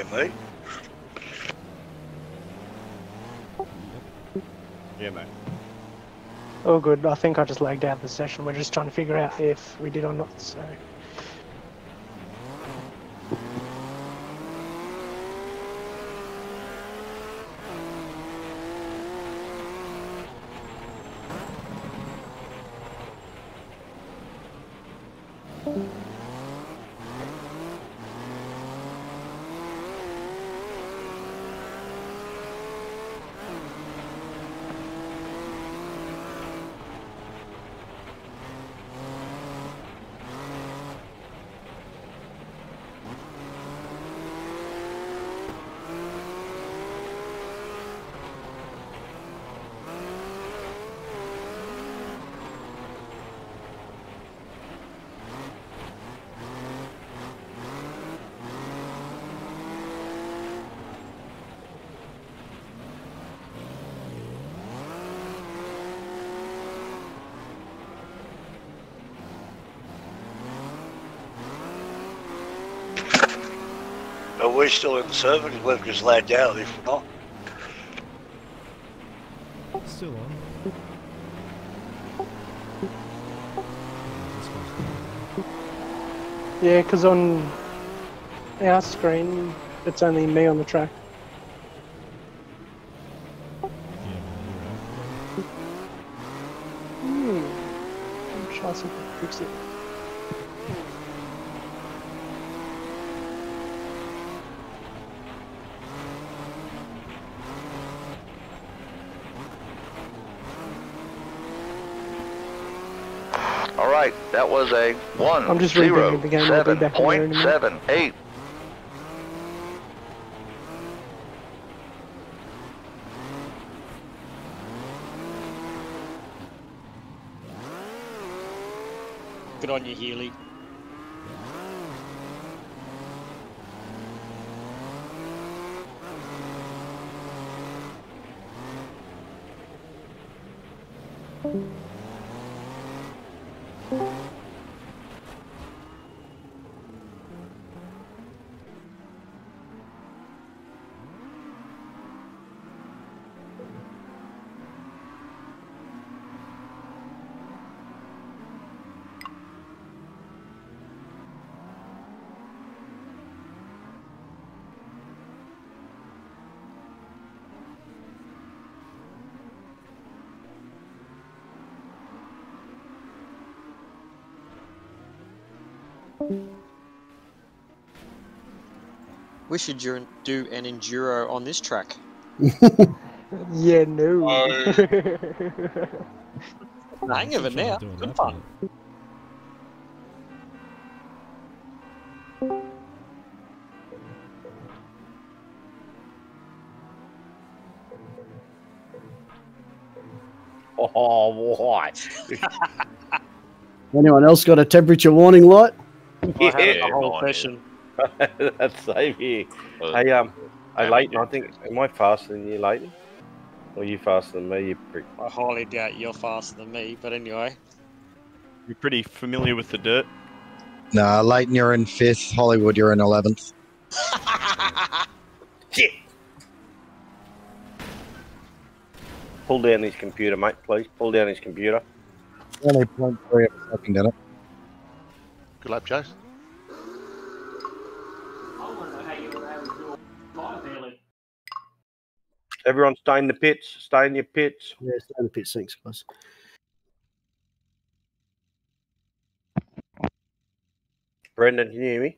again, mate. Yeah, mate. Oh, good. I think I just lagged out the session. We're just trying to figure out if we did or not. So. Are we still in the server? Because we've just lagged out if we're not. Still on. Yeah, because on our screen, it's only me on the track. Hmm. I'm sure something fix it. All right, that was a one I'm just zero rebooting the game. I'll be back in there in a point minute. seven eight. Good on you, Healy. We should do an enduro on this track. Yeah, no. Hang of it now. Good fun. Oh, why? Anyone else got a temperature warning light? I had it the whole mine is. session. That's same here. Uh, Hey, um, hey, Yeah, I think, am I faster than you, Leighton? Or you faster than me, you prick? I highly doubt you're faster than me, but anyway. You're pretty familiar with the dirt. Nah, Leighton, you're in fifth. Hollywood, you're in 11th. Shit! Pull down his computer, mate, please. Pull down his computer. Only 0.3 of a second in it. Good lap, Chase. Everyone stay in the pits. Stay in your pits. Yeah, stay in the pits. Thanks, guys. Brendan, can you hear me?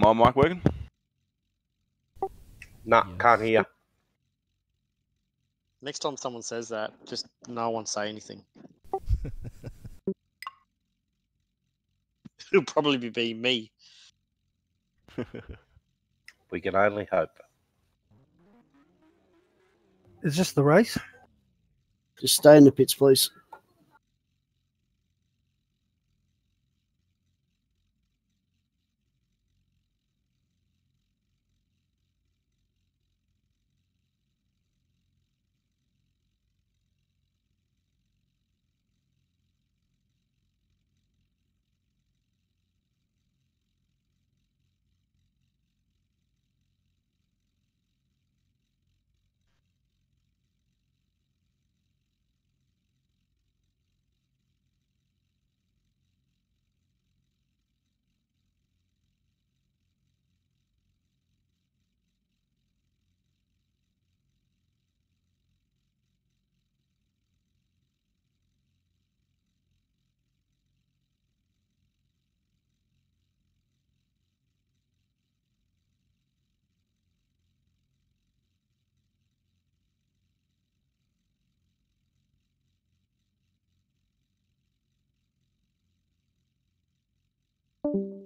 My mic working? Nah, Yes. can't hear. Next time someone says that, just no one say anything. It'll probably be me. We can only hope. Is this the race? Just stay in the pits, please. What's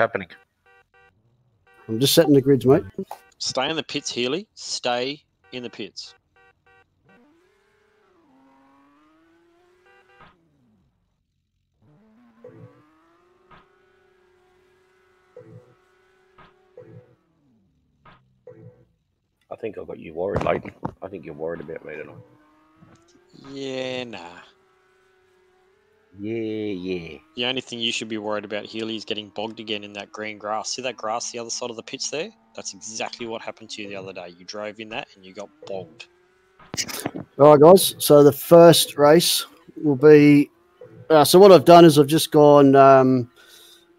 happening? I'm just setting the grids, mate. Stay in the pits, Healy. Stay in the pits. I think I got you worried, Leighton. I think you're worried about me tonight. Yeah, nah. Yeah, yeah. The only thing you should be worried about, Healy, is getting bogged again in that green grass. See that grass the other side of the pits there? That's exactly what happened to you the other day. You drove in that and you got bogged. All right, guys. So the first race will be. Uh, so what I've done is I've just gone. Um,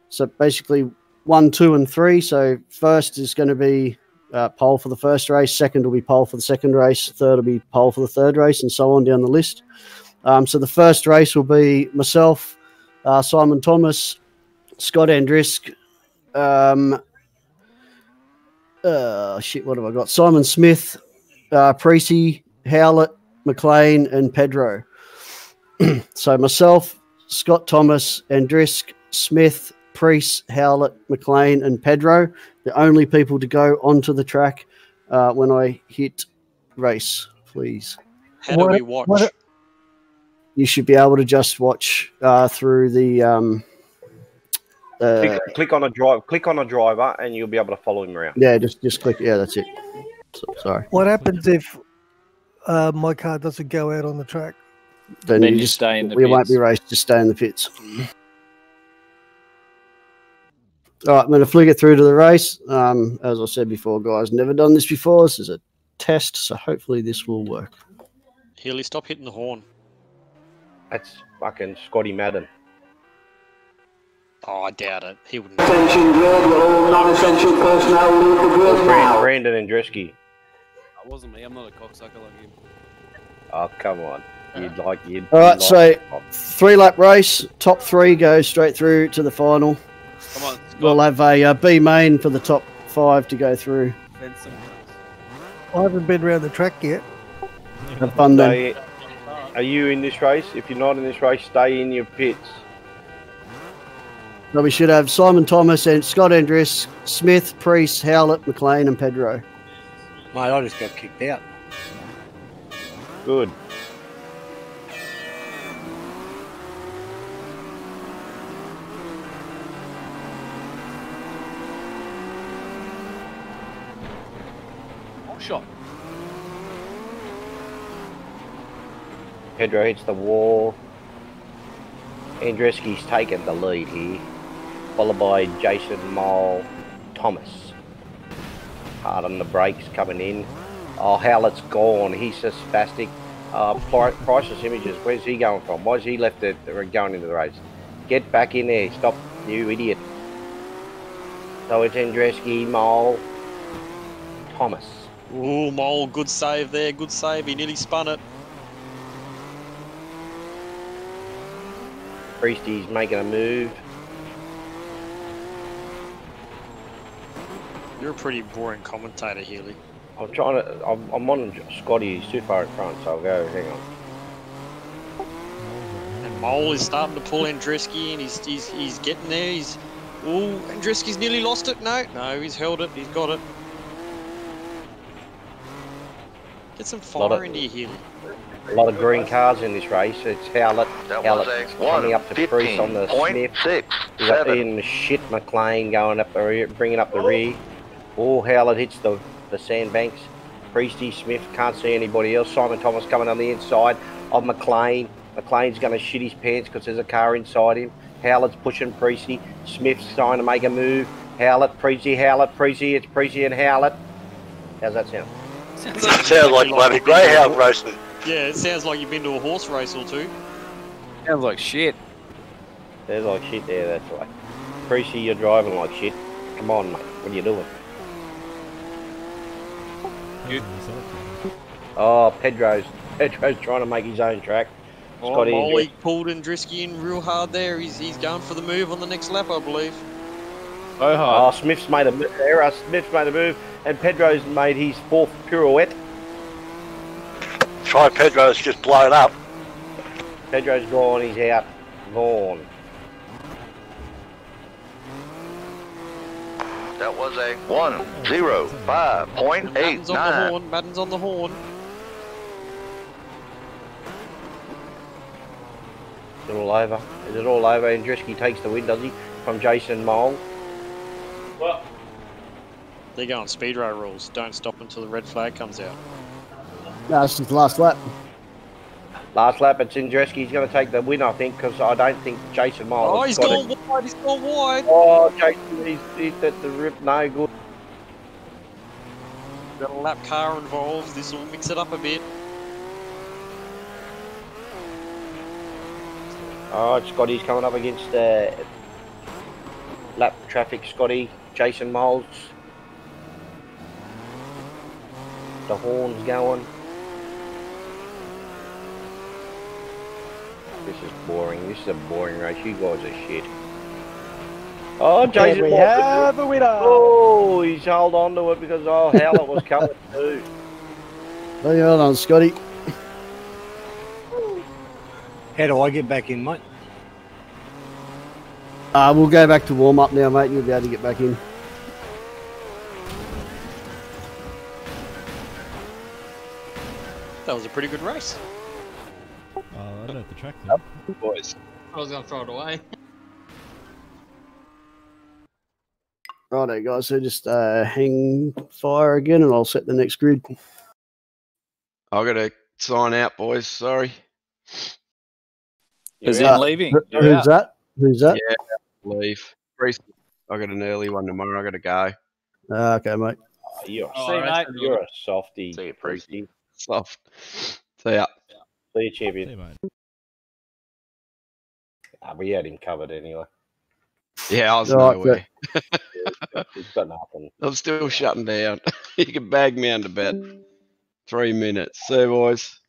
so basically, one, two, and three. So first is going to be uh, pole for the first race. Second will be pole for the second race. Third will be pole for the third race, and so on down the list. Um, so the first race will be myself, uh, Simon Thomas, Scott Andreski. Um, uh, shit, what have I got? Simon Smith, uh, Precy, Howlett, McLean, and Pedro. so myself, Scott Thomas, Andreski, Smith, Priest, Howlett, McLean, and Pedro, the only people to go onto the track uh, when I hit race, please. How do What- we watch? what- You should be able to just watch uh, through the. Um, uh, Click, click on a drive. Click on a driver, and you'll be able to follow him around. yeah, just just click. Yeah, that's it. So, sorry. What happens if uh, my car doesn't go out on the track? Then, Then you you just stay in the we won't be raced. Just stay in the pits. All right, I'm going to flick it through to the race. Um, as I said before, guys, never done this before. This is a test, so hopefully this will work. Healy, stop hitting the horn. That's fucking Scotty Madden. Oh, I doubt it. He wouldn't. Attention grid, will all non-essential personnel leave the grid Brand, now. Brandon Andreski. That wasn't me. I'm not a cocksucker like him. Oh, come on. You'd like you'd. All right, you'd so like- oh, three lap race. Top three goes straight through to the final. Come on, Scott. We'll have a uh, B main for the top five to go through. Fence I haven't been around the track yet. Have fun then. Stay, are you in this race? If you're not in this race, stay in your pits. So we should have Simon Thomas and Scott Andrus, Smith, Priest, Howlett, McLean, and Pedro. Mate, I just got kicked out. Good. Pedro hits the wall. Andreski's taken the lead here, followed by Jason Mole Thomas. Hard on the brakes coming in. Oh, Howlett's gone. He's just spastic. Uh, Priceless Images, where's he going from? Why's he left it going into the race? Get back in there. Stop, you idiot. So it's Andreski, Mole, Thomas. Ooh, Mole, good save there. Good save. He nearly spun it. Priesty's making a move. You're a pretty boring commentator, Healy. I'm trying to. I'm, I'm on Scotty. He's too far in front, so I'll go. Hang on. And Mole is starting to pull Andreski, and he's he's he's getting there. He's oh, Andreski's nearly lost it. No, no, he's held it. He's got it. Get some fire into you, Healy. A lot of green cars in this race. It's Howlett. Howlett coming up to Priest on the Smith. 115.67. We got Ian shit McLean going up the rear, bringing up the rear. Oh, Howlett hits the, the sandbanks. Priesty, Smith, can't see anybody else. Simon Thomas coming on the inside of McLean. McLean's going to shit his pants because there's a car inside him. Howlett's pushing Priesty. Smith's trying to make a move. Howlett, Priesty, Howlett, Priesty. It's Priesty and Howlett. How's that sound? Sounds like bloody greyhound racing. Yeah, it sounds like you've been to a horse race or two. Sounds like shit. There's like shit there, that's right. Priesty, you're driving like shit. Come on, mate. What are you doing? You- Oh, Pedro's Pedro's trying to make his own track. Oh, Scotty, Molly pulled Andreski in real hard there. He's he's going for the move on the next lap, I believe. So hard. Oh, Smith's made a move there. Uh, Smith's made a move, and Pedro's made his fourth pirouette. Try Pedro's just blown up. Pedro's gone. He's out. Gone. That was a Madden's on the horn. Madden's on the horn. Is it all over? Is it all over? Andreski takes the win, does he? From Jason Mole. Well, they're going speedway rules. Don't stop until the red flag comes out. No, this is the last lap. Last lap, it's Andreski. He's going to take the win, I think, because I don't think Jason Mole. Oh, has he's got gone it. wide. He's gone wide. Oh, Jason, he's, he's at the rip. No good. Got a lap car involved. This will mix it up a bit. Oh, Scotty's coming up against uh, lap traffic. Scotty, Jason Moles. The horns going. This is boring. This is a boring race. You guys are shit. Oh, And Jason we Moles. have a winner. Oh, he's held on to it because oh, hell, it was coming too. Very well done, Scotty. How do I get back in, mate? Uh, we'll go back to warm up now, mate. You'll be able to get back in. That was a pretty good race. Oh, I don't have the track now. Boys. I was going to throw it away. Righto, guys. So just uh, hang fire again, and I'll set the next grid. I got to sign out, boys. Sorry. Is Uh, he leaving? who- You're Who's out. that? Who's that? Yeah, leave. Priest, I got an early one tomorrow. I got to go. Ah, okay, mate. Oh, you're, See you, mate. you're a softy. See you, Priesty. Soft. See ya. See you, champion. Hey, mate. Ah, we had him covered anyway. Yeah, I was Right, nowhere. He's got nothing. I'm still shutting down. you can bag me under bed. three minutes. See you, boys.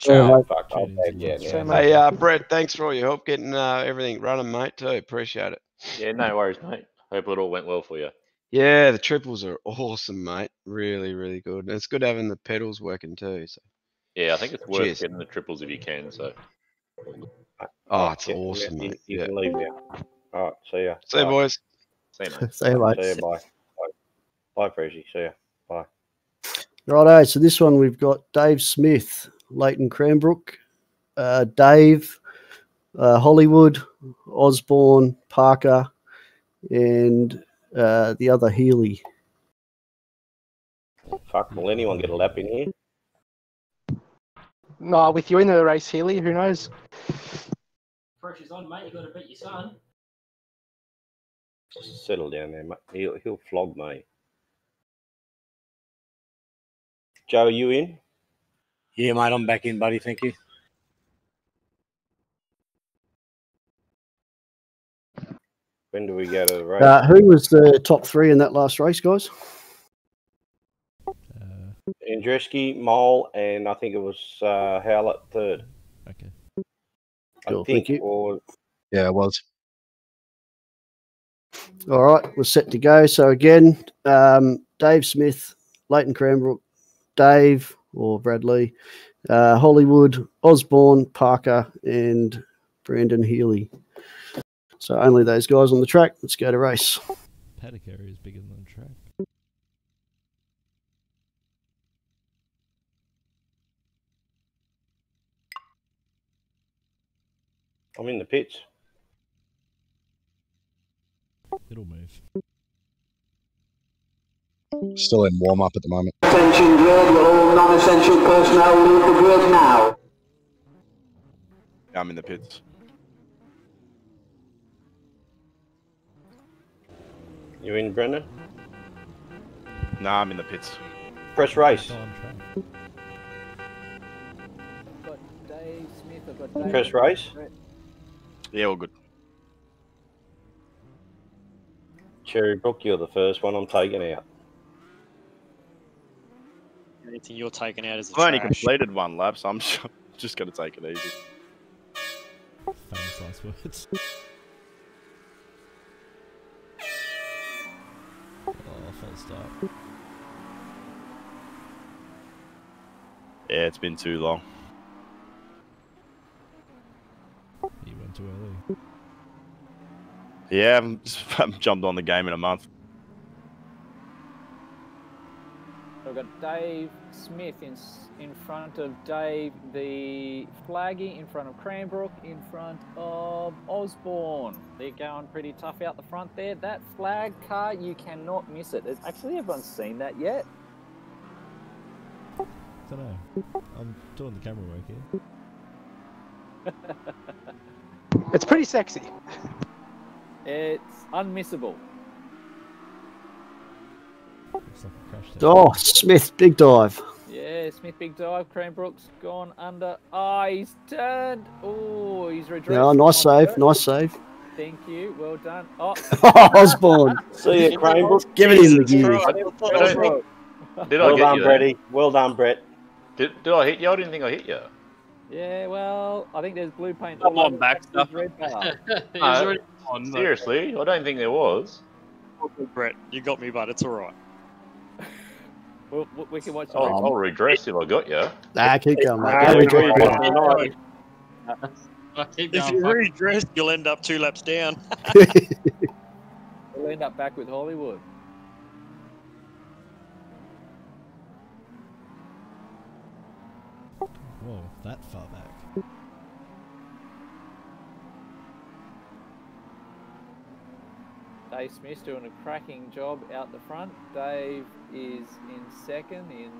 Fuck, I'll yeah, yeah. Hey, uh, Brett, thanks for all your help getting uh, everything running, mate, too. Appreciate it. Yeah, no worries, mate. Hope it all went well for you. Yeah, the triples are awesome, mate. Really, really good. And it's good having the pedals working, too. So. Yeah, I think it's worth Cheers. getting the triples if you can. So Oh, it's Yeah, awesome, you, mate. You Yeah. can leave now. All right, see ya. See you, Bye. boys. see you, mate. See you, mate. See ya, bye. Bye, bye Freezy. See ya. Bye. Righto, so this one we've got Dave Smith, Leighton Cranbrook, uh, Dave, uh, Hollywood, Osborne, Parker, and uh, the other Healy. Fuck, will anyone get a lap in here? No, with you in the race, Healy, who knows? Pressure's on, mate. you got to beat your son. Just settle down there, mate. He'll, he'll flog me. Joe, are you in? Yeah, mate, I'm back in, buddy. Thank you. When do we go to the race? Uh, who was the top three in that last race, guys? Uh, Andreski, Mole, and I think it was uh, Howlett third. Okay. I think, thank you. or Yeah, it was. All right, we're set to go. So again, um, Dave Smith, Leighton Cranbrook, Dave or Bradley, uh, Hollywood, Osborne, Parker, and Brandon Healy. So only those guys on the track. Let's go to race. Paddock area is bigger than the track. I'm in the pits. It'll move. Still in warm up at the moment. Attention grid, will all non-essential personnel leave the grid now. I'm in the pits. You in, Brendan? Nah, I'm in the pits. Press race. Dave Smith, I've got Dave. Press race. Yeah, all good. Cherry Brook, you're the first one I'm taking out. Anything you're taking out is I've only trash. completed one lap, so I'm just going to take it easy. Famous last words. Oh, false start. Yeah, it's been too long. You went too early. Yeah, I haven't, just haven't jumped on the game in a month. I've got Dave Smith in in front of Dave the Flaggy, in front of Cranbrook, in front of Osborne. They're going pretty tough out the front there. That flag car, you cannot miss it. Has actually everyone seen that yet? I don't know. I'm doing the camera work here. It's pretty sexy. It's unmissable. Looks like a crash test. Oh, Smith, big dive. Yeah, Smith big dive. Cranbrook's gone under. Ah, he's turned. Oh, he's redressed. Yeah, nice Oh, save, good. nice save. Thank you. Well done. Oh, Osborne. See you, Cranbrook. Give it in the gear. I don't think. Did I well get done, you? then? Well done, Brett. Did, did I hit you? I didn't think I hit you. Yeah, well, I think there's blue paint. Come all on, over Baxter. this red bar. No, on. Seriously, I don't think there was. Brett, you got me, but it's all right. We'll, we- we can watch. the I'll, I'll regress if I got you. Nah, keep going, mate. Don't we regret agree, it. Keep If you fuck. redress, you'll end up two laps down. We'll end up back with Hollywood. Whoa, that far back. Dave Smith's doing a cracking job out the front. Dave is in second in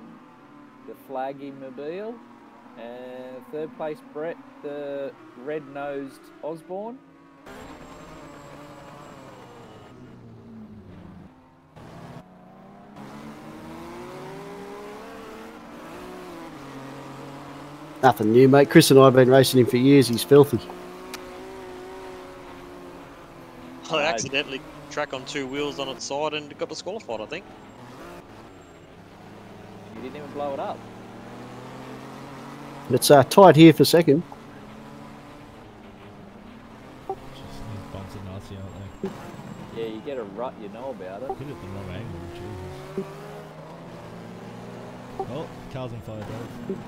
the Flaggy Mobile. And third place, Brett, the red nosed Osborne. Nothing new, mate. Chris and I have been racing him for years. He's filthy. I accidentally track on two wheels on its side and got disqualified, I think. You didn't even blow it up. It's uh, tight here for second. Just these bumps are nasty, aren't they? Yeah, you get a rut, you know about it. Hit it the wrong angle, Jesus. Oh, car's on fire, Dave.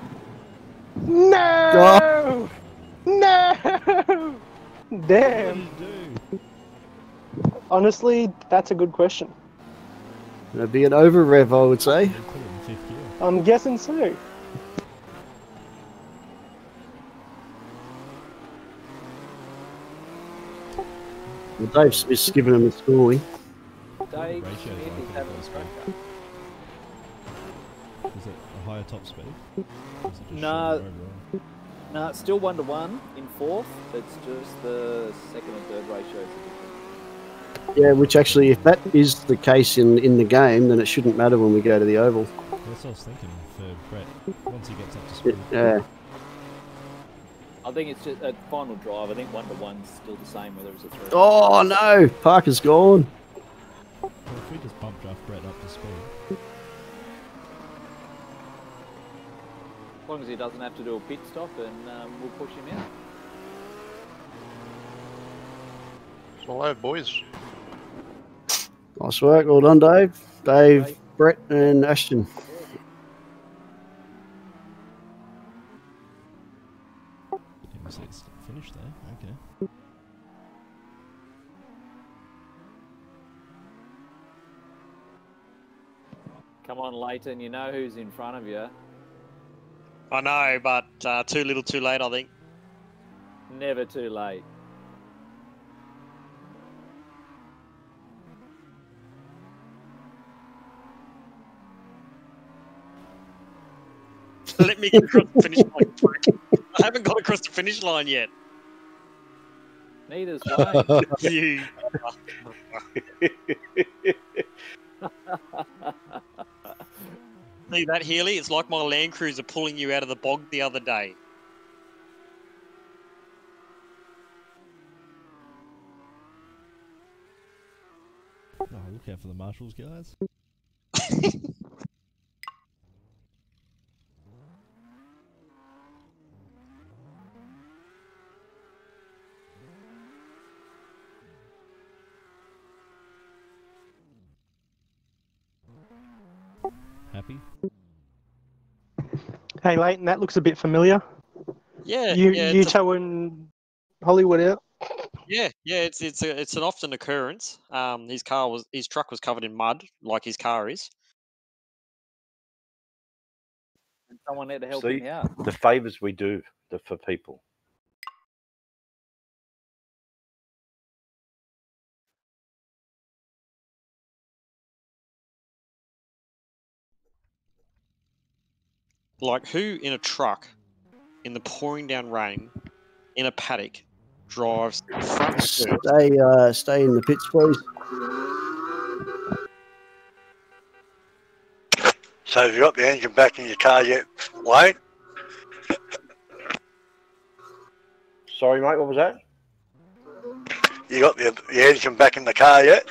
No! No! Damn. do you do? Honestly, that's a good question. It'd be an over rev, I would say. You put it in fifth gear. I'm guessing so. Well, Dave Smith's giving him a schooling. Dave Smith is is having a a first cracker. Is it a higher top speed? Or is it just No. No, it's still one to one in fourth. It's just the second and third ratios. Yeah, which actually, if that is the case in, in the game, then it shouldn't matter when we go to the oval. That's what I was thinking for Brett. Once he gets up to speed. Yeah. I think it's just a final drive. I think one to one's still the same whether it's a three. Oh no, Parker's gone. Well, if we just bump draft Brett up to speed. Long as he doesn't have to do a pit stop, and um, we'll push him out. Hello, boys. Nice work. Well done, Dave. Dave, Brett, and Ashton. Didn't see it's finished there. Okay. Come on, Leighton. You know who's in front of you. I know, but uh, too little, too late. I think. Never too late. Let me get across the finish line. prick. I haven't got across the finish line yet. Neither's way. you. See that, Healy? It's like my Land Cruiser pulling you out of the bog the other day. Oh, look out for the marshals, guys. Happy? Hey, Leighton, that looks a bit familiar. Yeah, you yeah, you it's a- towing Hollywood out? Yeah, yeah, it's it's a, it's an often occurrence. Um, his car was his truck was covered in mud, like his car is. And someone had to help See, him out. the favours we do for people. Like who in a truck, in the pouring down rain, in a paddock, drives front curb Stay, uh, stay in the pits, please. So have you got the engine back in your car yet, Wayne? Sorry, mate. What was that? You got the, the engine back in the car yet?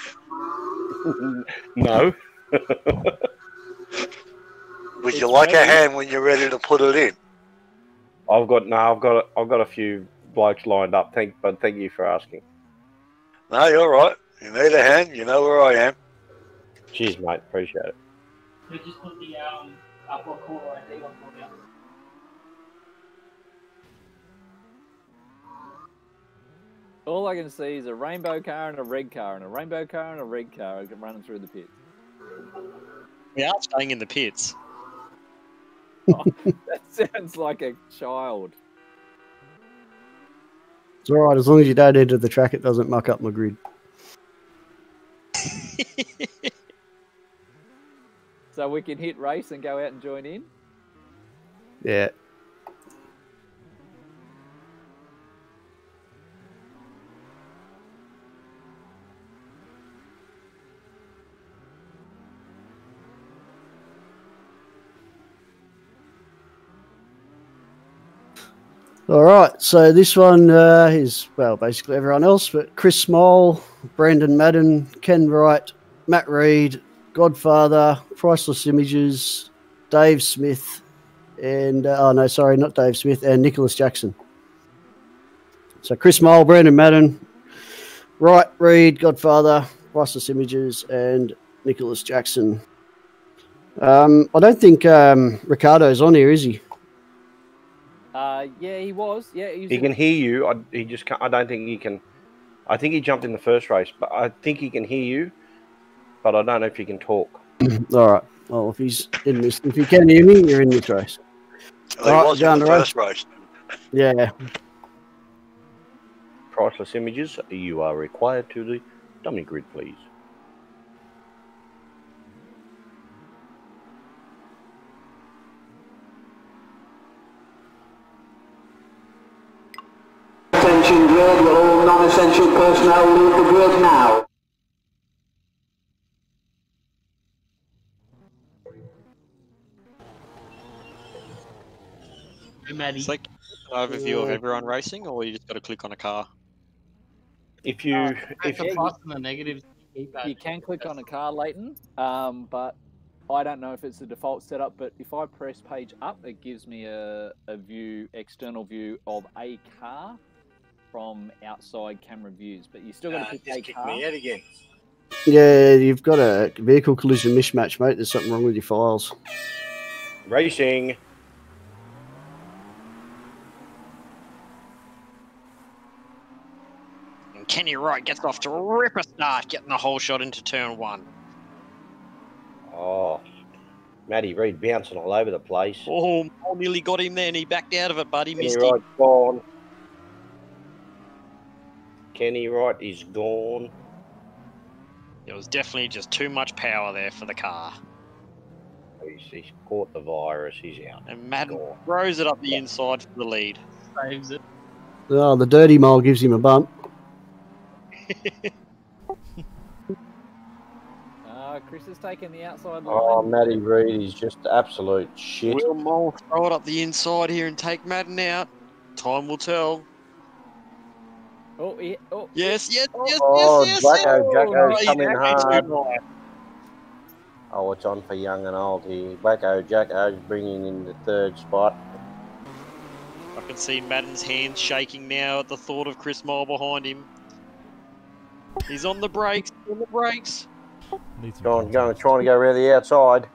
no. Would you like a hand when you're ready to put it in? I've got no. I've got. I've got a few blokes lined up. Thank, but thank you for asking. No, you're right. You need a hand, you know where I am. Cheers, mate. Appreciate it. We just put the um, upper corner ID on for you. All I can see is a rainbow car and a red car, and a rainbow car and a red car running through the pit. We are staying in the pits. that sounds like a child. It's all right as long as you don't enter the track. It doesn't muck up my grid. So we can hit race and go out and join in. Yeah. All right, so this one uh, is well, basically everyone else, but Chris Small, Brandon Madden, Ken Wright, Matt Reed, Godfather, Priceless Images, Dave Smith, and uh, oh no, sorry, not Dave Smith, and Nicholas Jackson. So Chris Mole, Brandon Madden, Wright, Reed, Godfather, Priceless Images, and Nicholas Jackson. Um, I don't think um, Ricardo's on here, is he? Uh, yeah, he was. Yeah, he was. He can hear you. I, he just can't. I don't think he can. I think he jumped in the first race, but I think he can hear you. But I don't know if he can talk. All right. Well, if he's in this, if you can hear me, you're in this race. Well, he All right, was down in the the road. first race. Yeah. Priceless images. You are required to the dummy grid, please. Attention grid, will all non-essential personnel leave the grid now? It's like an overview of everyone racing, or you just got to click on a car. If you, Uh, if the plus and the negatives. You can click on a car, Leighton, um, but I don't know if it's the default setup. But if I press page up, it gives me a, a view, external view of a car. From outside camera views, but you still got to pick just a car. me out again. Yeah, you've got a vehicle collision mismatch, mate. There's something wrong with your files. Racing. And Kenny Wright gets off to a ripper start, getting the whole shot into turn one. Oh, Matty Reid bouncing all over the place. Oh, Mole nearly got him there, and he backed out of it, but he Kenny missed Wright him. gone. Kenny Wright is gone. There was definitely just too much power there for the car. He's, he's caught the virus. He's out. And Madden throws it up the inside for the lead. Saves it. Oh, the dirty mole gives him a bump. Uh, Chris is taking the outside line. Oh, Matty Reed is just absolute shit. Will Mole throw it up the inside here and take Madden out? Time will tell. Oh, yeah, oh, Yes, yes, oh, yes, Oh, yes, yes. Jacko, Jacko's yes. Oh, coming hard. Oh, it's on for young and old here. Wacko Jacko's bringing in the third spot. I can see Madden's hands shaking now at the thought of Chris Mole behind him. He's on the brakes, on the brakes. Going, going, trying to go around the outside.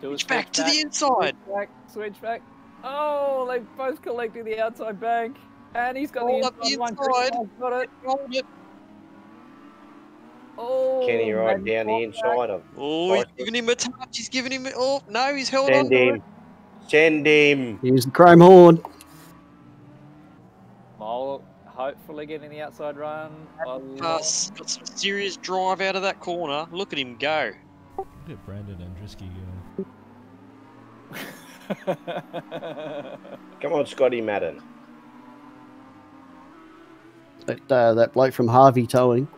Do Switch back switch to the inside. Switch back, switch back. Oh, they both collected the outside bank. And he's got Hold the up the inside one. Chris inside. Mole's got it. Hold it. Oh, Kenny Wright down the fought inside of. Oh, he's giving him a touch. He's giving him. Oh no, he's held Send on. to him. Send him. Use the chrome horn. Mole hopefully getting the outside run. A Uh, s- got some serious drive out of that corner. Look at him go. Look at Brandon Andreski go. Come on, Scotty Madden. That, uh, that bloke from Harvey Towing.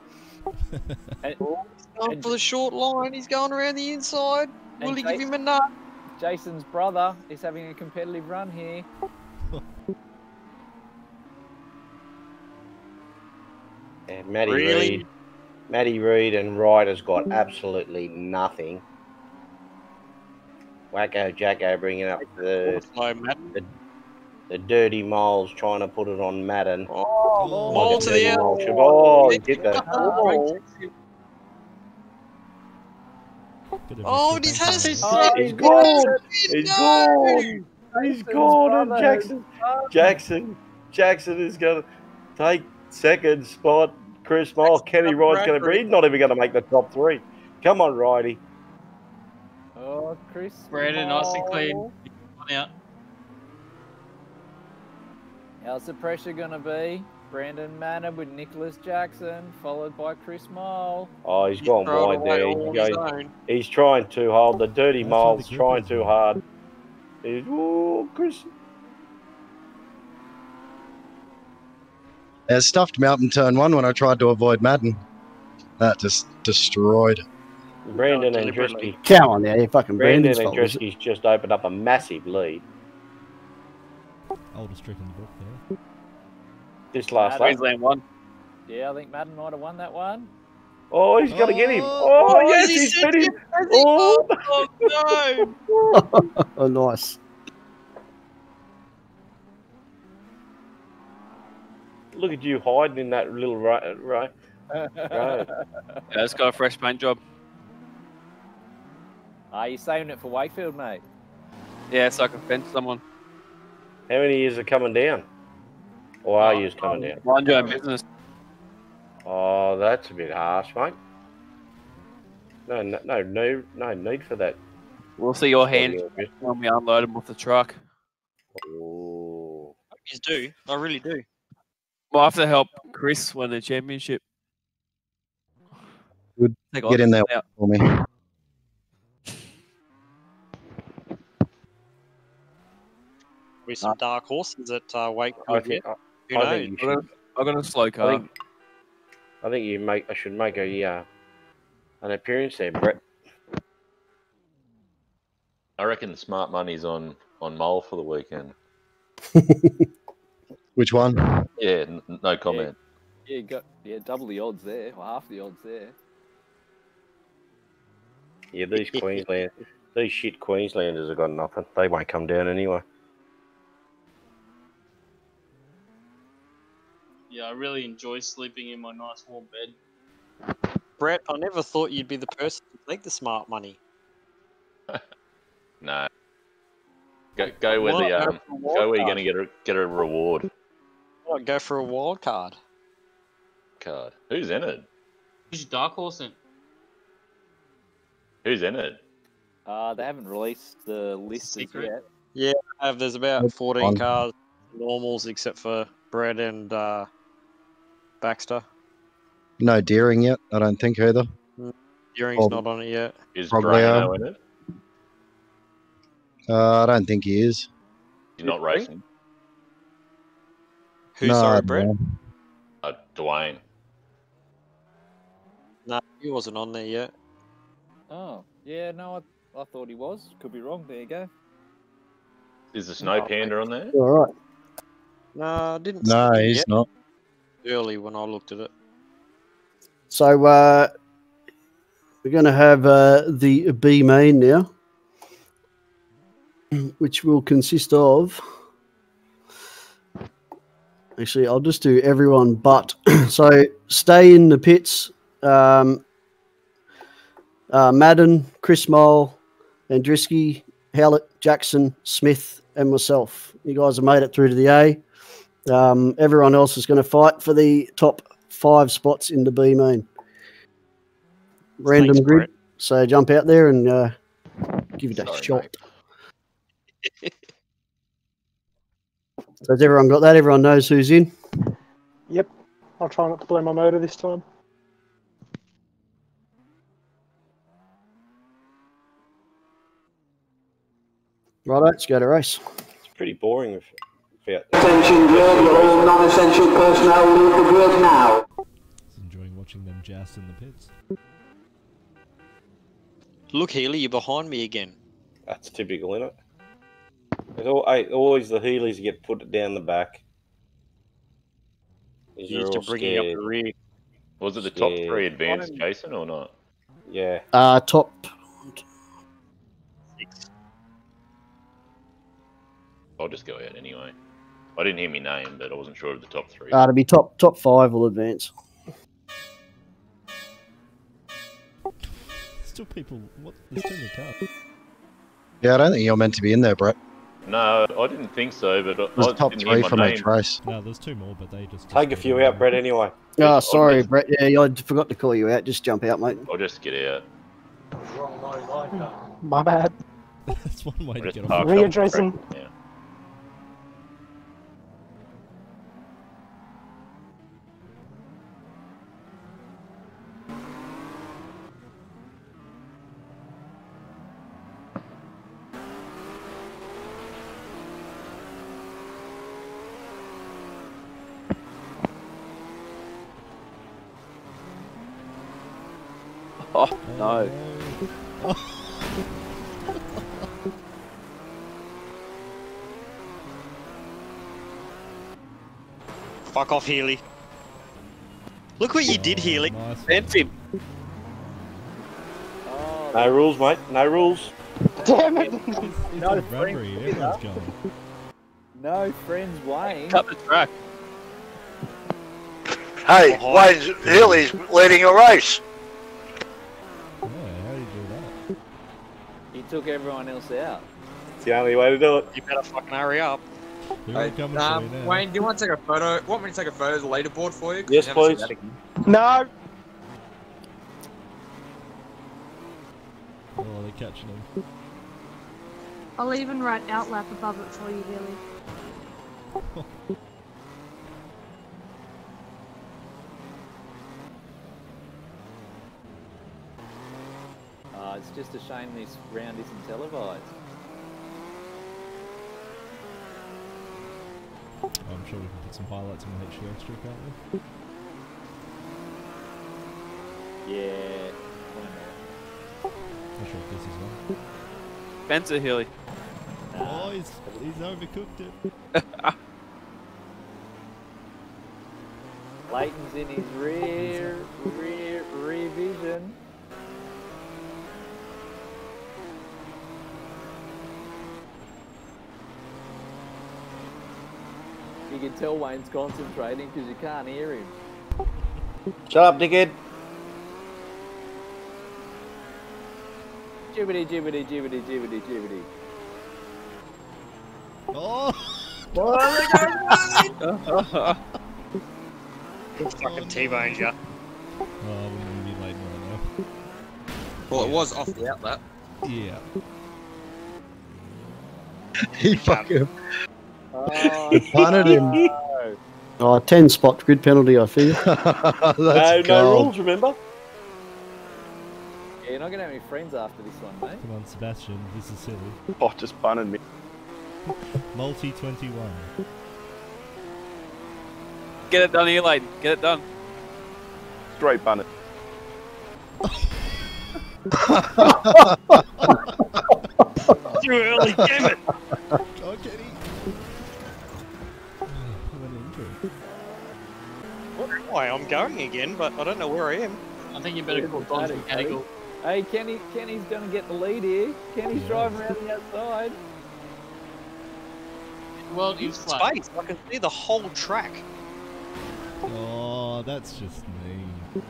And- Going for the short line. He's going around the inside. Will And he give him a nut? Jason's brother is having a competitive run here. And Matty Really? Reid. Matty Reid and Ryder's got absolutely nothing. Wacko Jacko bringing up the, Slow Madden. the the dirty moles trying to put it on Madden. Oh, Like Mole to dirty the mole outside. should- Oh, he did that. Oh, Bit of Oh, extra he's had a on six. that. He's gone. He's gone. He's Jason's gone. And Jackson, Jackson, Jackson is going to take second spot. Chris Mole, Kenny Wright's going to Bradbury. be. He's not even going to make the top three. Come on, Righty. Oh, Chris. Brandon, nice and clean. Mole. One out. How's the pressure going to be? Brandon Madden with Nicholas Jackson, followed by Chris Mole. Oh, he's gone throw wide away there. all He's, on his going, own. he's trying too hard. The dirty That's where mole's trying is, too hard. He's, oh, Chris. Yeah, stuffed Mountain turn one when I tried to avoid Madden. That just destroyed. Brandon and deliberately. Drisky. Come on now, you fucking Brandon Brandon's and fault. is it? Drisky's just opened up a massive lead. Oldest trick in the book there. This last lap. Queensland won. Yeah, I think Madden might have won that one. Oh, he's got to get him. Oh, Oh, yes, has he he's sent him. him? He? Oh, Oh no! oh, nice. look at you hiding in that little right. right. Right. Yeah, it's got a fresh paint job. Are you saving it for Wakefield, mate? Yeah, so I can fence someone. How many years are coming down? Or are oh, you coming down? Mind your own business. Oh, that's a bit harsh, mate. No, no, no, no, no need for that. We'll see your Scotty hand when we unload them off the truck. Oh. You do. I really do. We'll have to help Chris win the championship. Good. Take Get in there Out. for me. With some dark horses at uh, I Wakefield. think. I, Who I knows? think you I've should. I've got a slow I car. think, I think you make. I should make a uh, an appearance there, Brett. I reckon the smart money's on on Mole for the weekend. Which one? Yeah, n- no comment. Yeah, you got yeah double the odds there, or half the odds there. Yeah, these Queensland, these shit Queenslanders have got nothing. They won't come down anyway. Yeah, I really enjoy sleeping in my nice warm bed. Brett, I never thought you'd be the person to take the smart money. No. Go, go where the not um, go go where you're gonna get a get a reward Why not go for a wild card? card. Who's in it? Who's your dark horse in? Who's in it? Uh, they haven't released the list Secret? yet. Yeah, have, there's about 14 cars, normals, except for Brett and uh, Baxter. No Deering yet, I don't think either. Deering's Oh. not on it yet. Is Broglio. Brano in it? Uh, I don't think he is. He's not racing. Who's no, sorry, I Brett? don't. Uh, Dwayne. No, he wasn't on there yet. Oh, yeah, no, I, I thought he was. Could be wrong. There you go. Is the Snow Panda on there? All right. No, I didn't No, see him he's yet not. Early when I looked at it. So uh, we're going to have uh, the B main now, which will consist of. Actually, I'll just do everyone but. so stay in the pits. Um, uh, Madden, Chris Mole, Andreski, Howlett, Jackson, Smith, and myself. You guys have made it through to the A. Um, everyone else is going to fight for the top five spots in the B main. Random Thanks, grid. Brett. So jump out there and uh, give it a Sorry, shot. So has everyone got that? Everyone knows who's in. Yep. I'll try not to blow my motor this time. Right, let's go to race. It's pretty boring with, without Attention grid, all non-essential personnel leave the grid now. Enjoying watching them joust in the pits. Look, Healy, you're behind me again. That's typical, isn't it? It's all, hey, always the Healy's get put down the back. You you're used to all bringing up the rear. Was it the top Scared. three advanced, Jason, or not? Yeah. Uh, top. I'll just go out anyway. I didn't hear my name, but I wasn't sure of the top three. Uh, to be top top five will advance. Still people. What? There's too many cars. Yeah, I don't think you're meant to be in there, Brett. No, I didn't think so, but I, It was I top didn't three hear my from name. each race. No, there's two more, but they just Take a few out, Brett, anyway. Oh, sorry, Brett. Yeah, I forgot to call you out. Just jump out, mate. I'll just get out. My bad. That's one way to get off. Rear up Jason. front, Yeah. No. Fuck off, Healy. Look what you did, Healy. Oh, nice. Fence him. Oh, No rules, mate. No rules. Damn it! It's No, a Frank, rubbery. Everyone's going. no friends, Wayne. Cut the track. Hey, oh, Wayne's Healy's leading a race. Yeah, how do you do that? He took everyone else out. It's the only way to do it. You better fucking hurry up. Who are coming Um, for you now? Wayne, do you want to take a photo? Want me to take a photo of the leaderboard for you? Yes, you please. No! Oh, they're catching him. I'll even write outlap above it for you, Billy. just a shame this round isn't televised. I'm sure we can put some highlights on the HQ Xtra, can't we? Yeah. why Not sure if this is one. Spencer Healy. Oh, he's, he's overcooked it. not? Leighton's in his rear, rear, rear vision. You can tell Wayne's concentrating because you can't hear him. Shut up, dickhead. Jibbity, jibbity, jibbity, jibbity, jibbity. Oh! Fucking T-boned ya. Oh, we're gonna be late now. Well, it was off the outlet. Yeah. he fucking Oh, he punted him. no. Oh, 10 spot grid penalty, I feel. That's no, no rules, remember? Yeah, you're not going to have any friends after this one, mate. Come on, Sebastian. This is silly. Oh, just punted me. Multi 21. Get it done here, Leighton. Get it done. Straight punted. Too early, damn it! Why, I'm going again, but I don't know where I am. I think you better call Don's mechanical. Hey, Kenny, Kenny's going to get the lead here. Kenny's driving around the outside. World is flat. Space, I can see the whole track. Oh, that's just me.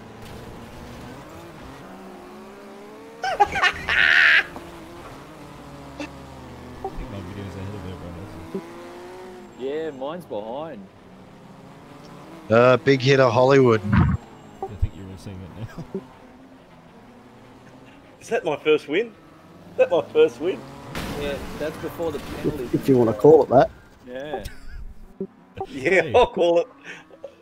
I think my video's ahead of everyone else's. Yeah, mine's behind. Uh, big hitter Hollywood. I think you're all seeing it now. Is that my first win? Is that my first win? Yeah, that's before the penalty. If you want to call it that. Yeah. Yeah, Hey. I'll call it.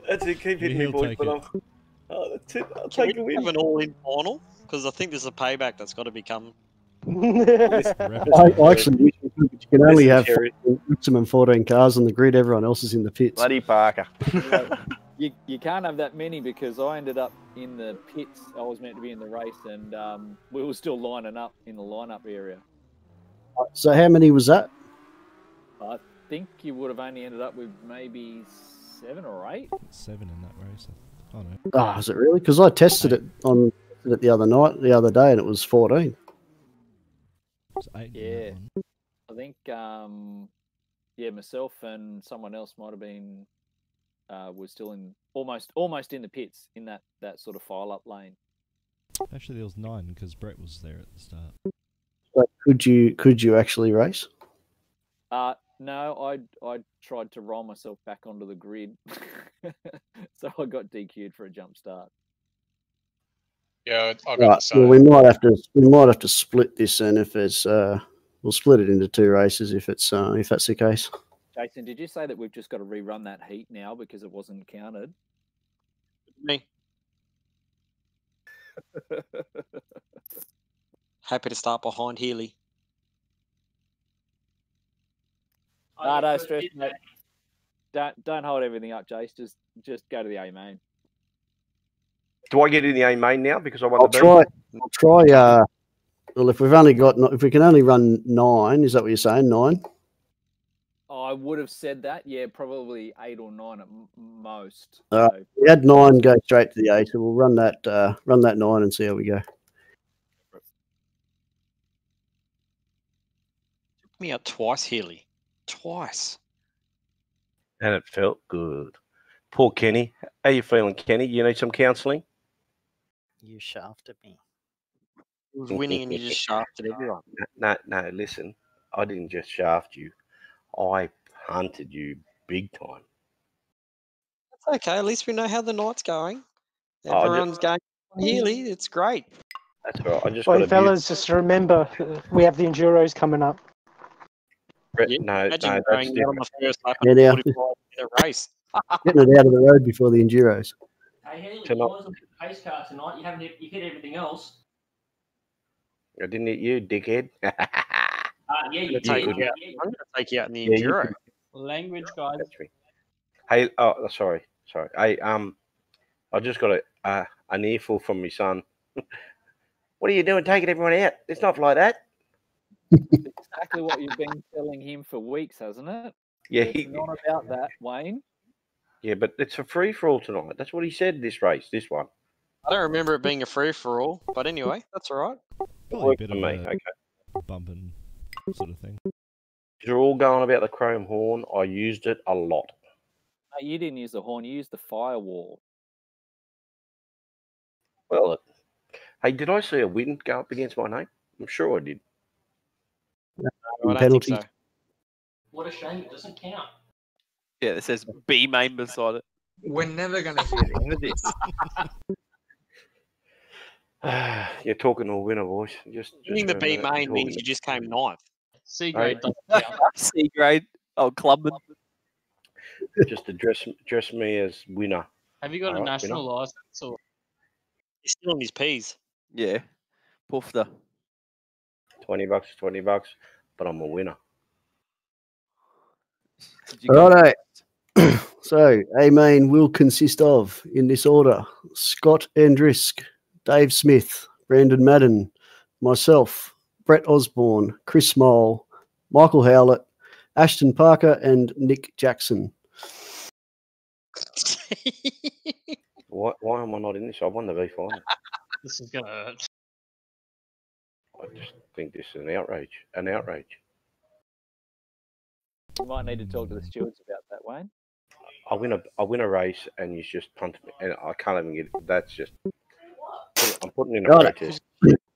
That's it. Keep hitting me, He'll boys. But it. I'm. Oh, that's it. I'll Can take a we have an all-in final? Because I think there's a payback that's got to become. I, I actually wish we could, but you can only Listen, have Jerry. maximum 14 cars on the grid. Everyone else is in the pits. Bloody Parker. You, you can't have that many because I ended up in the pits. I was meant to be in the race, and um, we were still lining up in the lineup area. So how many was that? I think you would have only ended up with maybe seven or eight. Seven in that race. Oh no. Oh, is it really? Because I tested it on it the other night, the other day, and it was 14. It's eight in that Yeah. One. I think, um, yeah, myself and someone else might have been uh, was still in almost almost in the pits in that that sort of file up lane. Actually, there was nine because Brett was there at the start. So could you could you actually race? Uh, no, I I tried to roll myself back onto the grid, so I got DQ'd for a jump start. Yeah, I got Right. the same. Well, we might have to we might have to split this, and if it's uh, we'll split it into two races if it's uh, if that's the case. Jason, did you say that we've just got to rerun that heat now because it wasn't counted? Me. Happy to start behind Healy. Ah, no stress, mate. Don't don't hold everything up, Jace. Just just go to the A main. Do I get in the A main now because I won I'll the try. I'll try. Uh, well, if we've only got if we can only run nine, is that what you're saying? Nine. I would have said that. Yeah, probably eight or nine at m- most. Uh, So, we had nine go straight to the eight, so we'll run that uh, run that nine and see how we go. Took me out twice, Healy. Twice. And it felt good. Poor Kenny. How you feeling, Kenny? You need some counselling? You shafted me. He was winning and you just shafted everyone. No, no, listen. I didn't just shaft you. I hunted you big time. That's okay. At least we know how the night's going. I ju- Everyone's going on Healy. It's great. That's all right. I just Well, got a fellas, just remember uh, we have the Enduros coming up. Brett, Yeah, no, Imagine no, that's going out on the first lap Yeah, of now. 45 race. Getting it out of the road before the enduros. Hey, Haley, you Tonight- wasn't the pace car tonight. You haven't you hit everything else. I didn't hit you, dickhead. Uh, yeah, you I'm gonna take did. you out. Yeah, I'm going to take you out in the Yeah, enduro. Language, guys. Hey, oh, sorry, sorry. Hey, um, I just got a uh, an earful from my son. what are you doing, taking everyone out? It's not like that. exactly what you've been telling him for weeks, hasn't it? Yeah, It's he- not about that, Wayne. Yeah, but it's a free for all tonight. That's what he said. This race, this one. I don't remember it being a free for all, but anyway, that's all right. Probably a bit of me. a Okay. bumping sort of thing. You're all going about the chrome horn. I used it a lot. No, you didn't use the horn. You used the firewall. Well, it- hey, did I see a wind go up against my name? I'm sure I did. I don't think so. What a shame it doesn't count. Yeah, it says B main beside it. We're never going to hear the end of this. You're talking to a winner, boys. Just, just Winning the B main you're means you just came ninth. C grade grade Right. doesn't count. C grade. Oh, clubman. Just address address me as winner. Have you got a Alright, national winner. license or He's still on his P's. Yeah. Poofter. Twenty bucks, twenty bucks, but I'm a winner. Righto. so, A main will consist of, in this order, Scott Andrisk, Dave Smith, Brandon Madden, myself, Brett Osborne, Chris Mole, Michael Howlett, Ashton Parker, and Nick Jackson. Why, why am I not in this? I won the V final. this is gonna hurt? I just think this is an outrage. An outrage. You might need to talk to the stewards about that, Wayne. I win a I win a race and you just punt me, and I can't even get. That's just. I'm putting in a Righto. protest.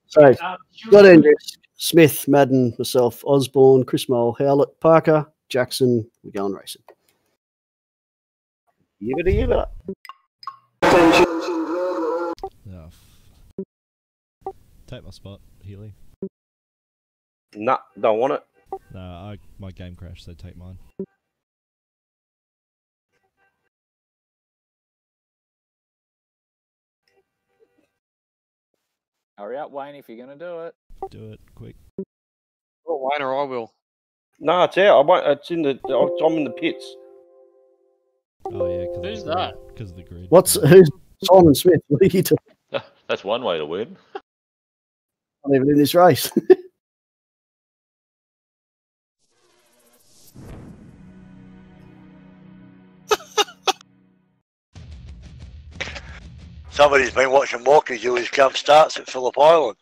So, Scott Andrisk, Smith, Madden, myself, Osborne, Chris Mole, Howlett, Parker, Jackson. We're going racing. Yibbity yibbit. Yeah. f- Take my spot, Healy. Nah, don't want it. No, I my game crashed, so take mine. Hurry up, Wayne, if you're going to do it. Do it quick. Well, Wayne or I will. No, it's out. I won't, it's in the. I'm in the pits. Oh yeah, cause Who's of the that? Because of the grid. What's who's Simon Smith? What are you doing? That's one way to win. Not even in this race. Somebody's been watching Walker do his jump starts at Phillip Island.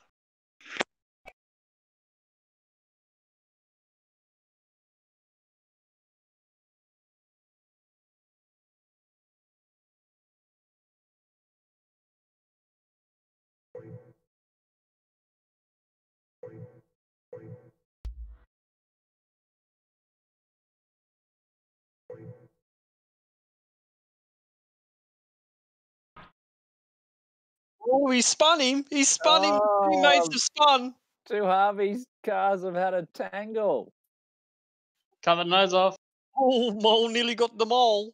Oh, he spun him. He spun him. He oh, made Oh. some spun. Two Harvey's cars have had a tangle. Cut the nose off. Oh, Mole nearly got them all.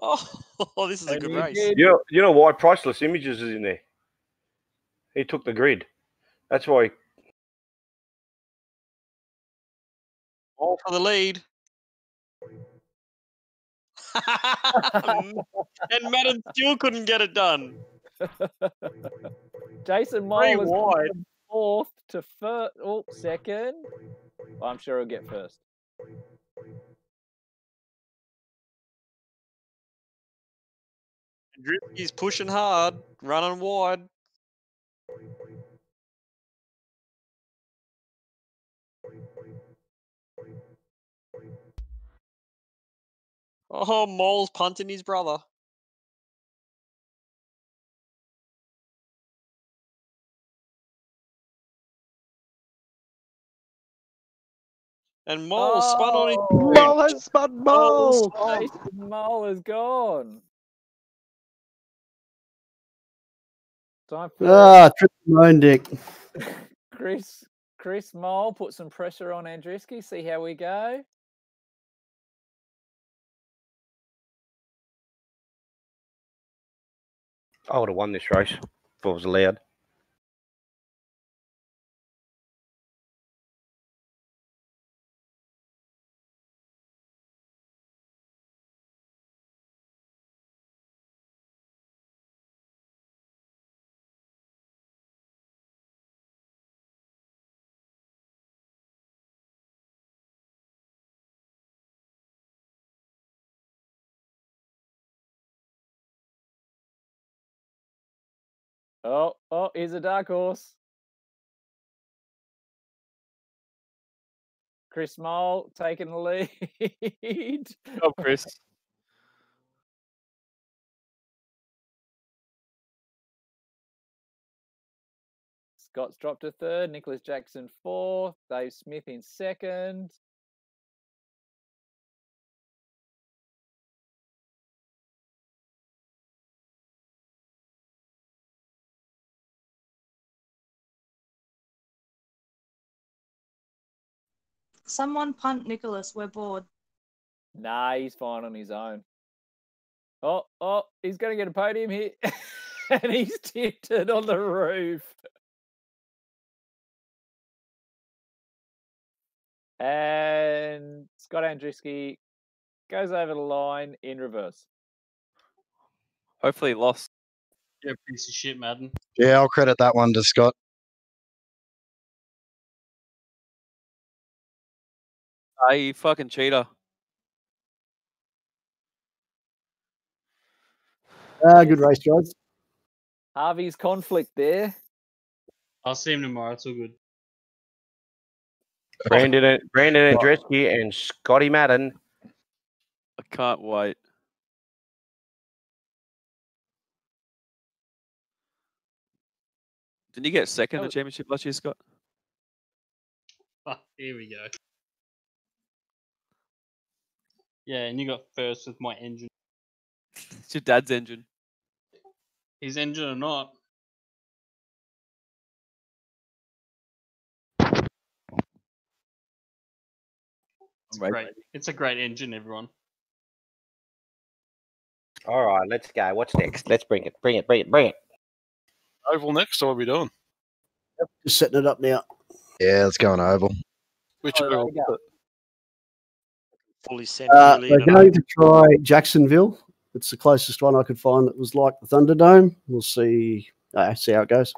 Oh, this is a good he race. did. You know, you know why Priceless Images is in there? He took the grid. That's why. All for the lead. and Madden still couldn't get it done. Jason Mole Three has wide. gone from fourth to first. Oh, second. I'm sure he'll get first. He's pushing hard, running wide. Oh, Mole's punting his brother. And Mole spun on his Oh, Mole has spun Mole. Jason Mole is gone. Time for ah, triple moan dick. Chris Chris Mole put some pressure on Andreski. See how we go. I would have won this race if I was allowed. Oh, oh, he's a dark horse. Chris Mole taking the lead. oh, Chris. Scott's dropped to third. Nicholas Jackson fourth. Dave Smith in second. Someone punt Nicholas. We're bored. Nah, he's fine on his own. Oh, oh, he's going to get a podium here. and he's tipped it on the roof. And Scott Andreski goes over the line in reverse. Hopefully, he lost. You're piece of shit, Madden. Yeah, I'll credit that one to Scott. You fucking cheater. Ah, good race, guys. Harvey's conflict there. I'll see him tomorrow. It's all good. Brandon, Brandon Andreski and Scotty Madden. I can't wait. Didn't you get second in the championship last year, Scott? Ah, here we go. Yeah, and you got first with my engine. It's your dad's engine. His engine or not. It's Right. great. It's a great engine, everyone. All right, let's go. What's next? Let's bring it. Bring it. Bring it. Bring it. Oval next, or what are we doing? Just setting it up now. Yeah, let's go on oval. Which Oh, oval? We go. Fully sent Uh, Healy we're going to try Jacksonville. It's the closest one I could find that was like the Thunderdome. We'll see. Uh, see how it goes.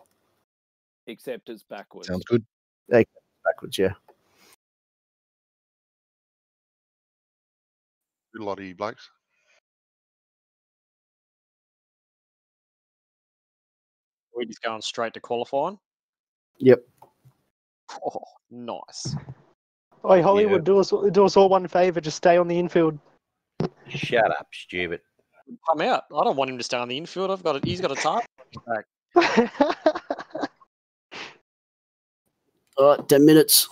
Except it's backwards. Sounds good. Yeah, backwards, yeah. Good lot of you blokes. We're just going straight to qualifying. Yep. Oh, nice. Oi, Hollywood, do us do us all one favour. Just stay on the infield. Shut up, stupid. I'm out. I don't want him to stay on the infield. I've got it. He's got a target. All right, 10 minutes.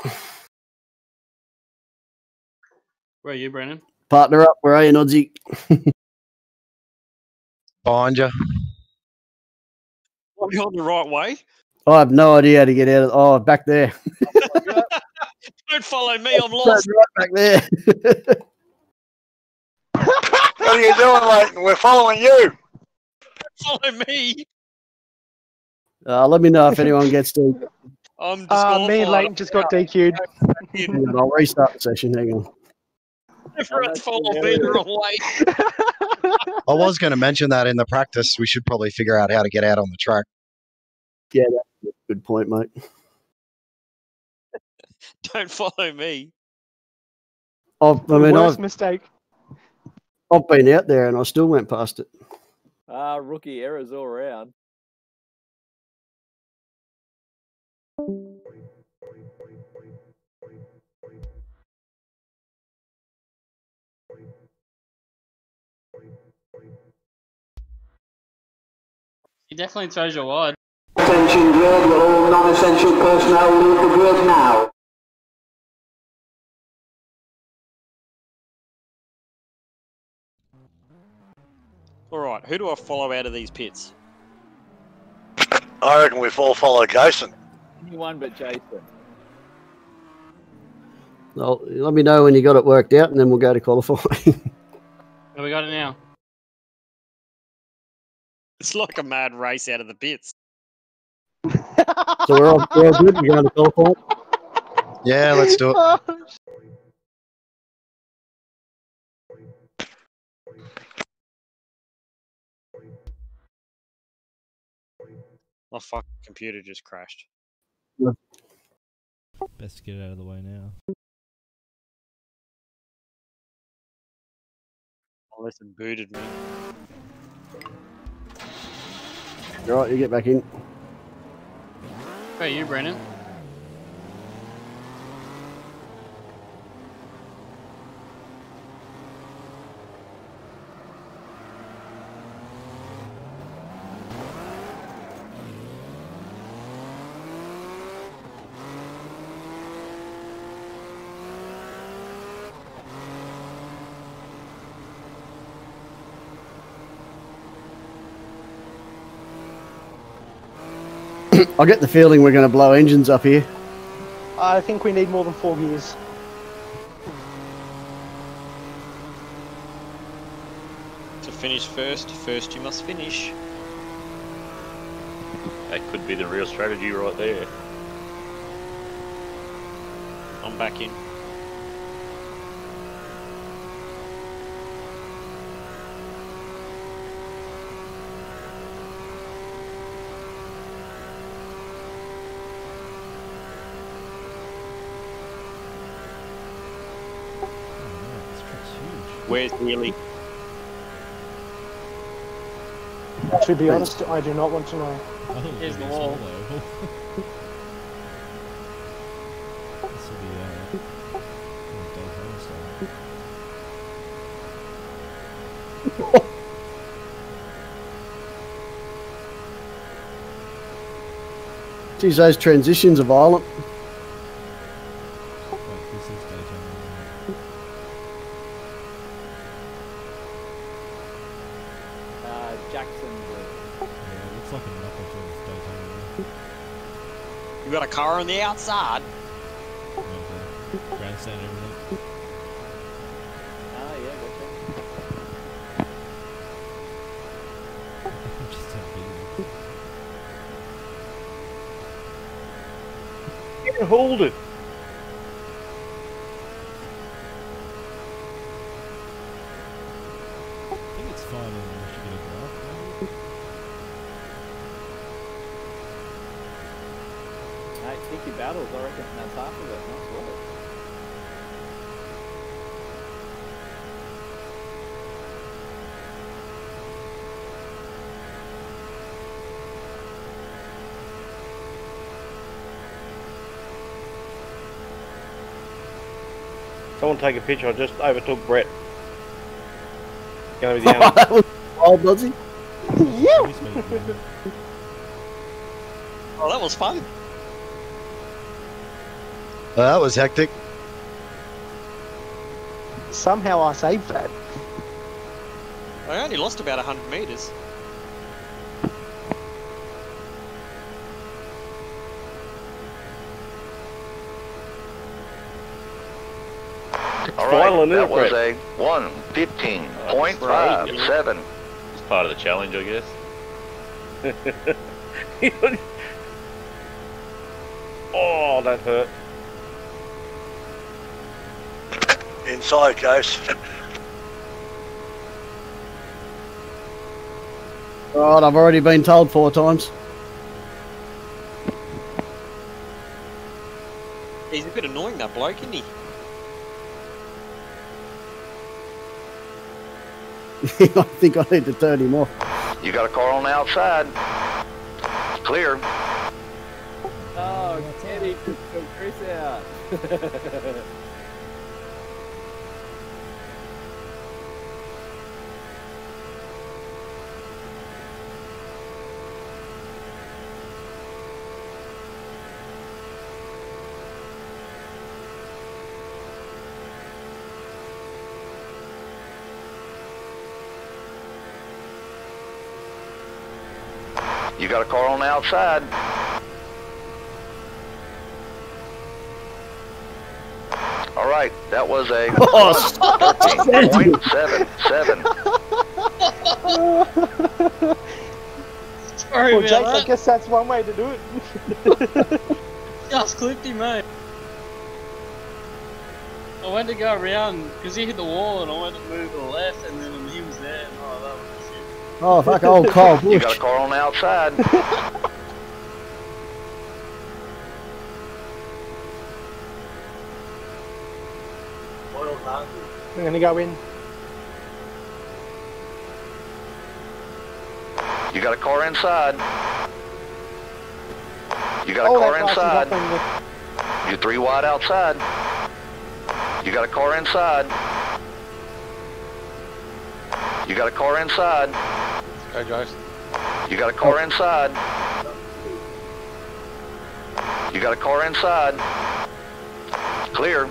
Where are you, Brandon? Partner up. Where are you, Nodzy? Behind you. Are we on the right way? I have no idea how to get out of. Oh, back there. Oh Don't follow me. I'm That's lost. right back there. What are you doing, Leighton? We're following you. Follow me. Uh, let me know if anyone gets to. I'm Uh, me and Leighton just got DQ'd. On, I'll restart the session. Hang on. Everyone's follow me the wrong. I was going to mention that in the practice, we should probably figure out how to get out on the track. Yeah, that's a good point, mate. Don't follow me. I've, I mean, Worst I've, mistake. I've been out there and I still went past it. Ah, rookie errors all around. He definitely throws you wide. Attention grid, all non-essential personnel leave the grid now. All right. Who do I follow out of these pits? I reckon we've all followed Jason. Anyone but Jason. Well, let me know when you got it worked out, and then we'll go to qualifying. Oh, we got it now. It's like a mad race out of the pits. so we're all, we're all good. We're going to qualifying. Yeah, let's do it. My fucking computer just crashed. Best to get it out of the way now. Oh, Unless it booted me. All right, you get back in. Hey, you, Brandon? I get the feeling we're going to blow engines up here. I think we need more than four gears. To finish first, first you must finish. That could be the real strategy right there. I'm back in. Where's Healy? To be honest, I do not want to know. I thought it was Here's the wall. small this will be uh, Daytona. Geez, those transitions are violent. Outside. Yeah, the grandstand and everything. Ah, yeah, gotcha. Just how big it is. You can hold it. I think it's fine unless you get a draft, maybe? Hey, sticky battles, I reckon that's half of it. Nice work. Someone take a picture. I just overtook Brett. Going to be the that was wild, Buzzy. Yeah. Oh, that was fun. Uh, that was hectic. Somehow I saved that. I only lost about 100 metres. All right, that it, was Brett? a one fifteen point five seven. It's part of the challenge, I guess. oh, that hurt. Inside, Case. Right, I've already been told four times. He's a bit annoying, that bloke, isn't he? I think I need to turn him off. You got a car on the outside. Clear. Oh, Teddy took Chris out. You got a car on the outside. All right, that was a Oh, thirteen point seven seven. Sorry well, about Jake, I guess that's one way to do it. Just clipped him, mate. I went to go around because he hit the wall, and I went to move to the left, and then Oh, fuck, old Kyle You got a car on the outside. I'm gonna go in. You got a car inside. You got a oh, car inside. up in the- You're three wide outside. You got a car inside. You got a car inside. Okay, guys. You got a car inside. You got a car inside. Clear.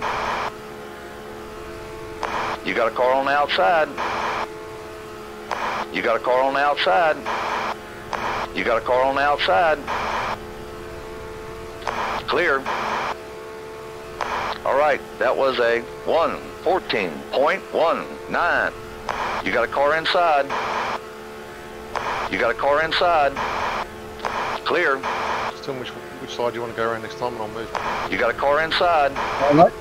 You got a car on the outside. You got a car on the outside. You got a car on the outside. Clear. All right, that was a 114.19. You got a car inside. You got a car inside. Clear. Just tell me which, which side you want to go around next time and I'll move. You got a car inside. All right.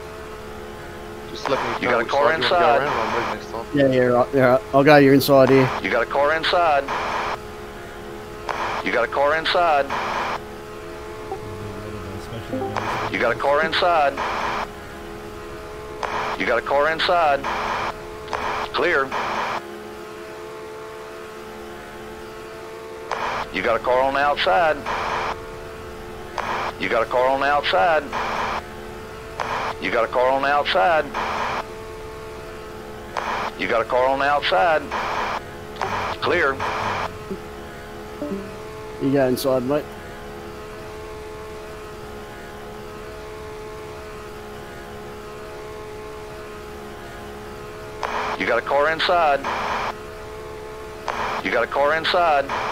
Just let me You know got a car side you want to go inside. around and I'll move next time. Yeah, yeah, right, yeah, right. I'll go. You're inside here. You got a car inside. You got a car inside. You got a car inside. You got a car inside. Clear. You got a car on the outside. You got a car on the outside. You got a car on the outside. You got a car on the outside. Clear. You got inside, mate. You got a car inside. You got a car inside.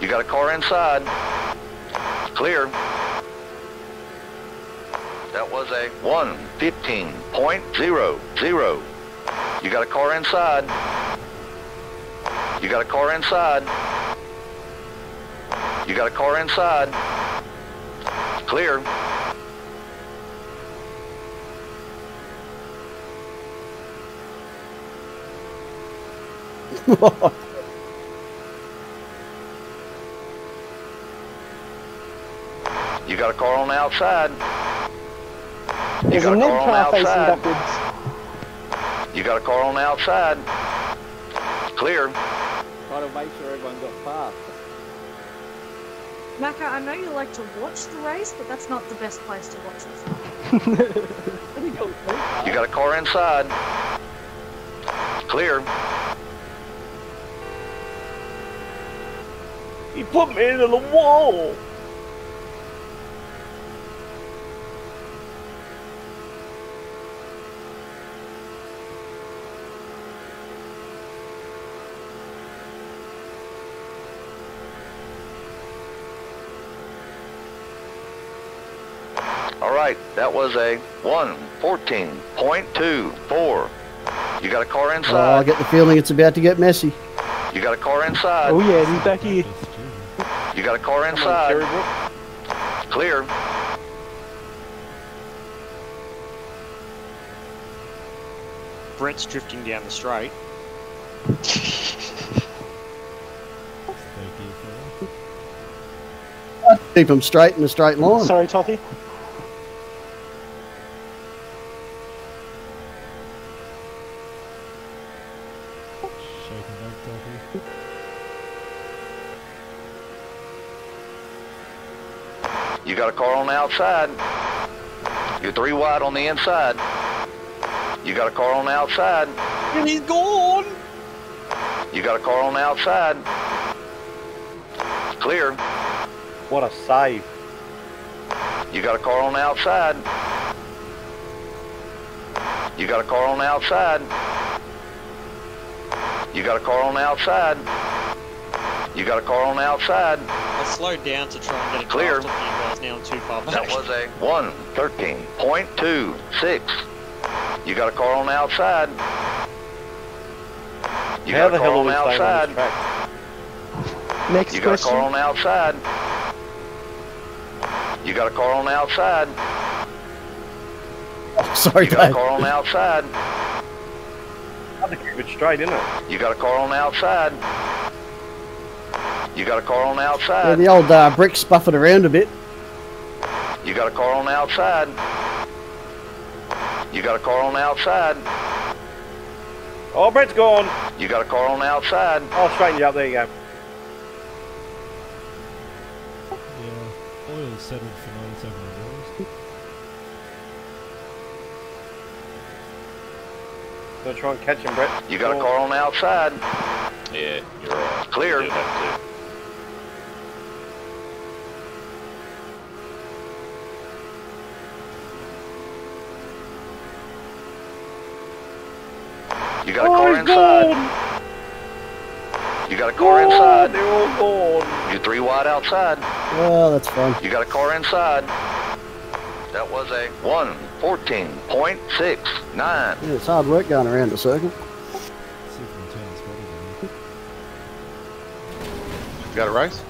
You got a car inside. Clear. That was a 115.00. You got a car inside. You got a car inside. You got a car inside. Clear. You got a car on the outside. You There's got a a car on the car facing outside. backwards. You got a car on the outside. Clear. Try to make sure everyone got past. Naka, I know you like to watch the race, but that's not the best place to watch it. You got a car inside. Clear. He put me into the wall. All right, that was a 114.24. You got a car Oh, I get the feeling it's about to get messy. You got a car inside. Oh yeah, he's back here. You got a car inside. Clear. Brett's drifting down the straight. Keep him straight in a straight line. Sorry, Toffee. Shaking back, Toffee. You got a car on the outside. You're three wide on the inside. You got a car on the outside. And he's gone. You got a car on the outside. Clear. What a save. You got a car on the outside. You got a car on the outside. You got a car on the outside. You got a car on the outside. I slowed down to try and get a Clear. Draft off you guys. Now I'm too far back. That was a 113.26. You got a car on the outside. You How got a car on the we on outside. this track? Next You got a car on the outside. You got a car on the outside. Sorry, You got a car on the outside. Had to keep it straight, isn't it? You got a car on the outside. You got a car on the outside. Yeah, the old uh, brick's buffing around a bit. You got a car on the outside. You got a car on the outside. Oh, Brett's gone. You got a car on the outside. Oh, I'll straighten you up. There you go. Yeah, oil settled for 97 dollars. Gonna try and catch him, Brett. You got a oh. car on the outside. Yeah, you're right. Clear. You do have You got a Oh, car he's inside. You got a car Oh, inside. Oh, they're all gone. You're three wide outside. Well, that's fun. You got a car inside. That was a 114.69. Yeah, it's hard work going around a circle. You got a race?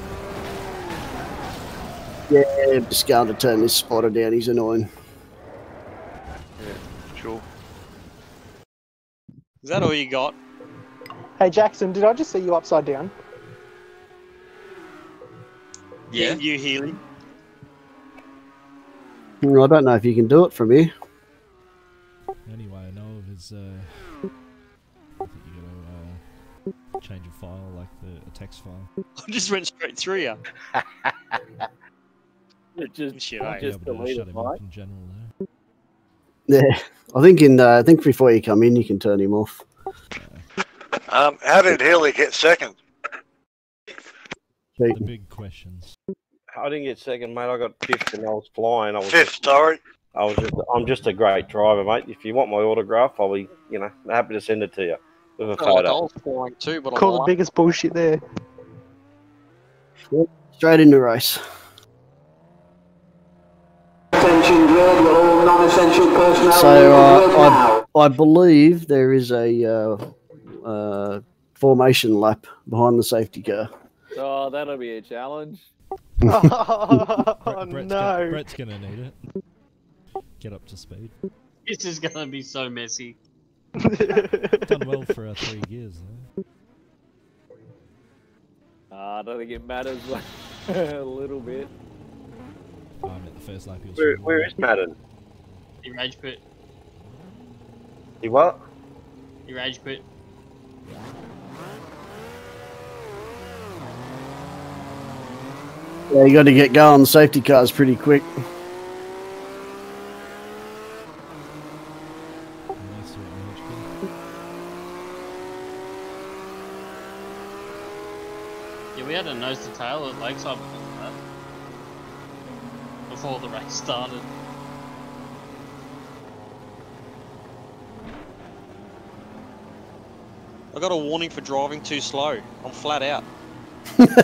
Yeah, I'm just going to turn this spotter down. He's annoying. Yeah, sure. Is that all you got? Hey Jackson, did I just see you upside down? Yeah. You, Healy. Hmm, I don't know if you can do it from here. Anyway, I know of is uh, I think you gotta uh, change a file, like the a text file. I just went straight through you. just Shit, Might I be just able to delete shut it, him up in general there. Yeah, I think in uh, I think before you come in, you can turn him off. Um, how did Healy get second? The big questions. I didn't get second, mate. I got fifth and I was flying. I was Fifth, sorry. I was just, I'm just a great driver, mate. If you want my autograph, I'll be, you know, happy to send it to you with a felt like I photo. was flying too, but Call I'm the biggest bullshit there. Straight into race. Attention grid, will all non-essential personnel So leave the uh, grid now. I, I believe there is a uh, uh, formation lap behind the safety car. Oh, that'll be a challenge. oh Brett's no! Gonna, Brett's gonna need it. Get up to speed. This is gonna be so messy. Done well for our three years though. Uh, I don't think it matters a little bit. Um, at the first lap he was. Where, where is Madden? He rage quit. He what? He rage quit. Yeah, you got to get going. The safety cars pretty quick. Nice to acknowledge, Yeah, we had a nose to tail at Lakeside because of that. Before the race started. I got a warning for driving too slow. I'm flat out. The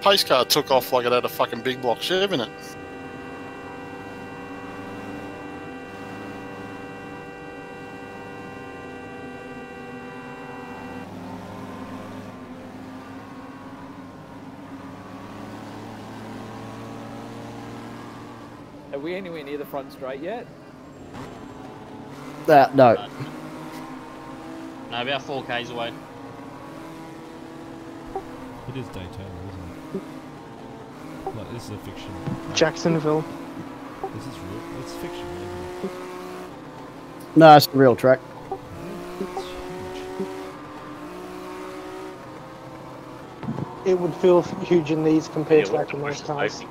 pace car took off like it had a fucking big block Chev in it. We anywhere near the front straight yet? That no. No, about 4k's away. It is Daytona, isn't it? Like this is a fiction. Jacksonville. This is real. It's fiction, isn't it? No, it's a real track. It's huge. It would feel huge in these compared Yeah, to like to the push most the cars.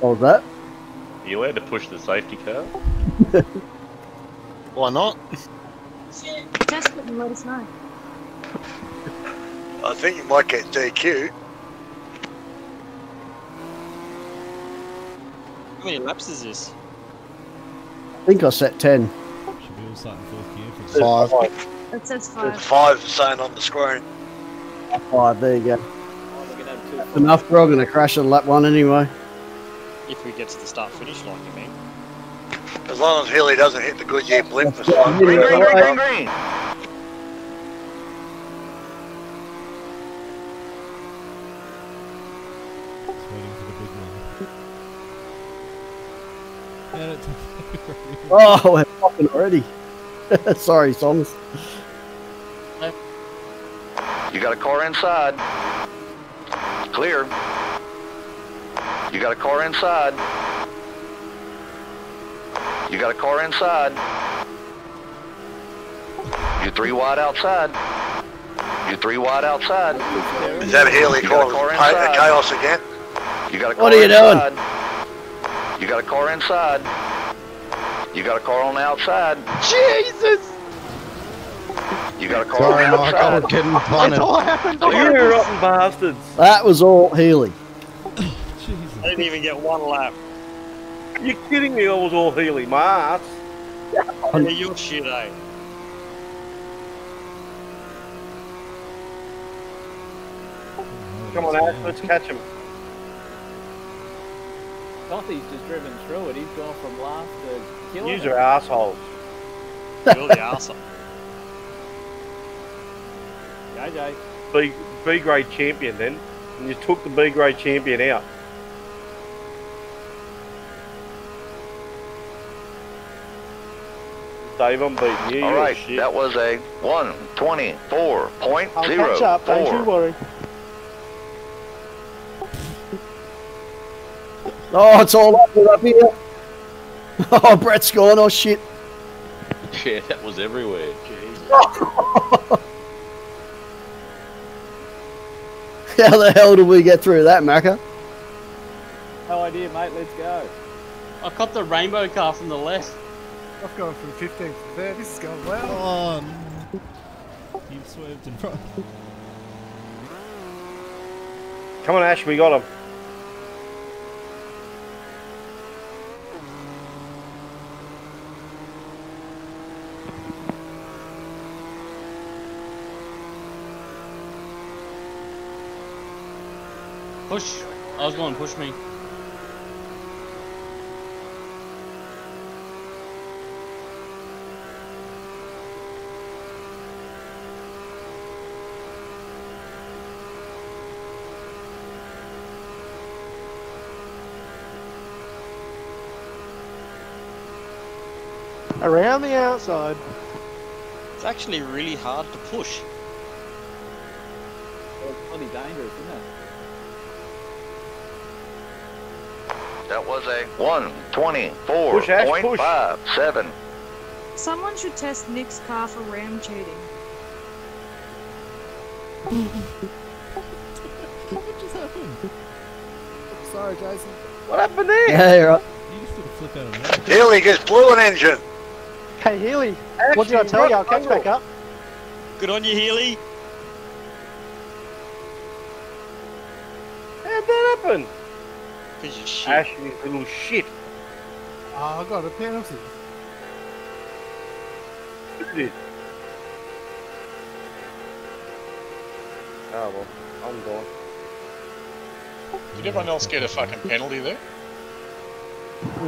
Safety car? What was that? Are you allowed to push the safety car? Why not? Just wouldn't let us know. I think you might get DQ. How many laps is this? I think I set 10. Should we all start in fourth gear for Five. It says There's five. five saying on the screen. Five, there you go. Oh, have two That's enough. We're all going to crash at lap one anyway. If we get to the start finish line, you mean? As long as Healy doesn't hit the Goodyear blimp for Yeah, some green, reason. green, green, green. Just waiting for the big one. Oh, we're fucking already. Sorry, Thomas. You got a car inside. Clear. You got a car inside. You got a car inside. You three wide outside. You three wide outside. Is that Healy You got a calling car chaos again? You got a car What are you doing? You got a car inside. You got a car on the outside. Jesus! You got a car Sorry, on the Mike, I was outside. getting That's punted. all happened. You rotten bastards! That was all Healy. I didn't even get one lap. You're kidding me? I was all Healy Mars. Yeah, you're shit, eh? Come on, Ash, let's catch him. Tothy's just driven through it. He's gone from last to killing Use it. are assholes. You're the arsehole. JJ. B B grade champion then, and you took the B grade champion out. Dave, I'm beating you. All you're right, shit. that was a 124.04. I'll catch up, don't you worry. Oh, it's all up up here. Oh, Brett's gone. Oh shit. Yeah, that was everywhere. How the hell did we get through that, Macca? No idea, mate. Let's go. I caught the rainbow car from the left. I've gone from 15th to third. This is going well. Come on. You swerved in front. Come on, Ash, we got him. Push. I was going push me. Around the outside. It's actually really hard to push. Well, it's bloody dangerous, isn't it? That was a Push, Ash, push. 124.57. Someone should test Nick's car for ram cheating. what just happened? Sorry, Jason. What happened there? Yeah, you're right. You just took a flip out of that. Healy gets blew an engine. Hey, Healy. what did I tell you? I'll catch back up. Good on you, Healy. How'd that happen? Because you shit. Ash, you little shit. Oh, I got a penalty. Who did? Oh well, I'm gone. Did everyone else get a fucking penalty there?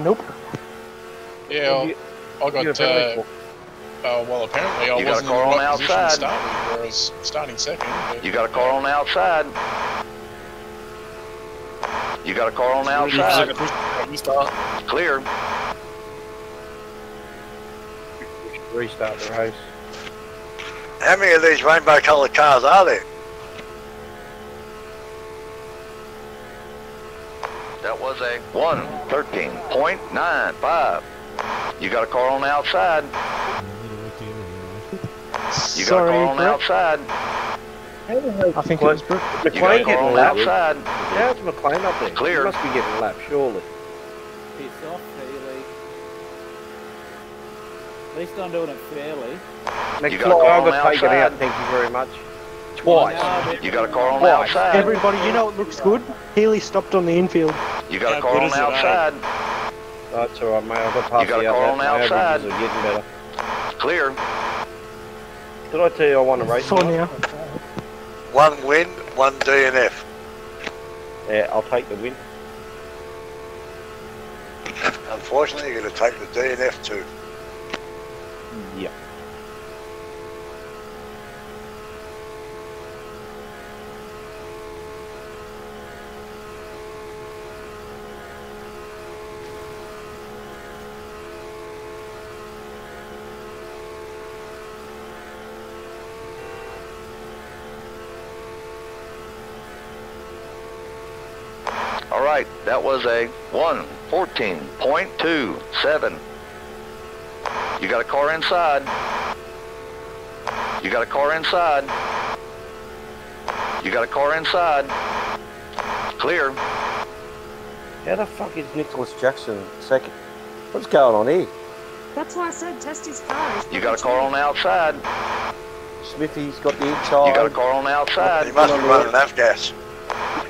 Nope. Yeah, What did I you got. Uh, uh, well, apparently I You got a wasn't in car the on right the position to outside. start with, where I was starting second. but- You got a car on the outside. You got a car on the outside. Clear. We should restart the race. How many of these rainbow coloured cars are there? That was a 113.95. You got a car on the outside. You got Sorry, a car on the Brett. outside. I think it was Brooke. McLean getting on the lapped. outside. How's McLean up there? Clear. He must be getting lapped, surely. Piss off, Healy. At least I'm doing it fairly. You got a car McFly, on I'm the gonna take it out, outside. thank you very much. Twice. You got a car on the outside. Everybody, you know it looks good. Healy stopped on the infield. You got a car on the it, eh? outside. That's alright, mate. I've got past You got a the car out- on the my outside. averages are getting better. Clear. Did I tell you I won a race? For now. One win, one DNF. Yeah, I'll take the win. Unfortunately, you're going to take the DNF too. Yeah. All right, that was a 114.27. You got a car inside. You got a car inside. You got a car inside. Clear. How the fuck is Nicholas Jackson second? What's going on here? That's why I said test his car. You got a car on the outside. Smithy's got the inside. You got a car on the outside. He must be running enough gas.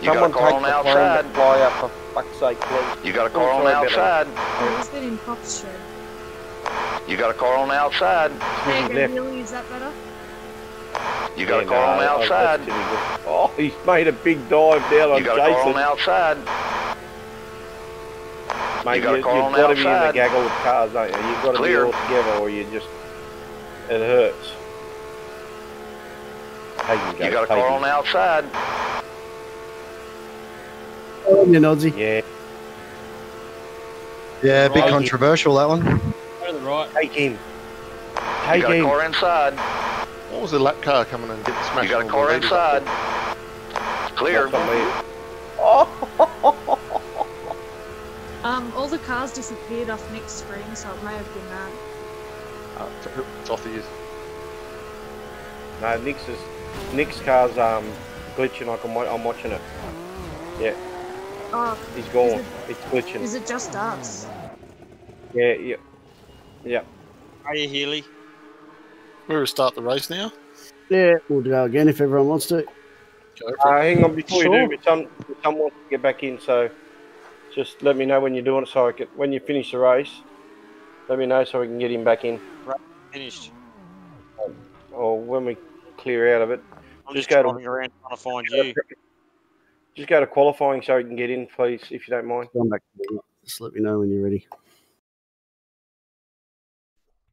You got a Someone car take on the the plane outside. fly up for fuck's sake, please. You got a car on the outside. Who's been in Pop's shed? You got a car on the outside. There you go, left. Billy, is that better? You got a Yeah, car on the outside. that's too good. Oh, he's made a big dive down on Jason. You got a car on the outside. Mate, You got a you, car have on the got to be in the gaggle of cars, don't you? You've got to Clear. be all together, or you just it hurts. Take him, You got a car on the outside. You Nodzy. Yeah, Yeah, a bit Right. controversial that one. Go to the right. take him. You Take got a him. car inside. What was the lap car coming and getting smashed? You got a on car the leaders up inside. Clear. That's me. Oh, Um, all the cars disappeared off Nick's screen, so it may have been that. Uh, it's off the ears. no, Nick's is Nick's car's um glitching. Like I'm, I'm watching it. Yeah, Oh, he's gone. Is It's glitching. is it just us? Yeah, yeah, yeah. Are you Healy? We restart the race now. Yeah, we'll go again if everyone wants to. Go Uh, hang on, before Sure. you do, some someone wants to get back in, so just let me know when you're doing it, so I can, when you finish the race, let me know so we can get him back in, Right, Finished. or when we clear out of it. I'm Just just, go to- around trying to find you. Just go to qualifying so we can get in, please, if you don't mind. Come back. Just let me know when you're ready.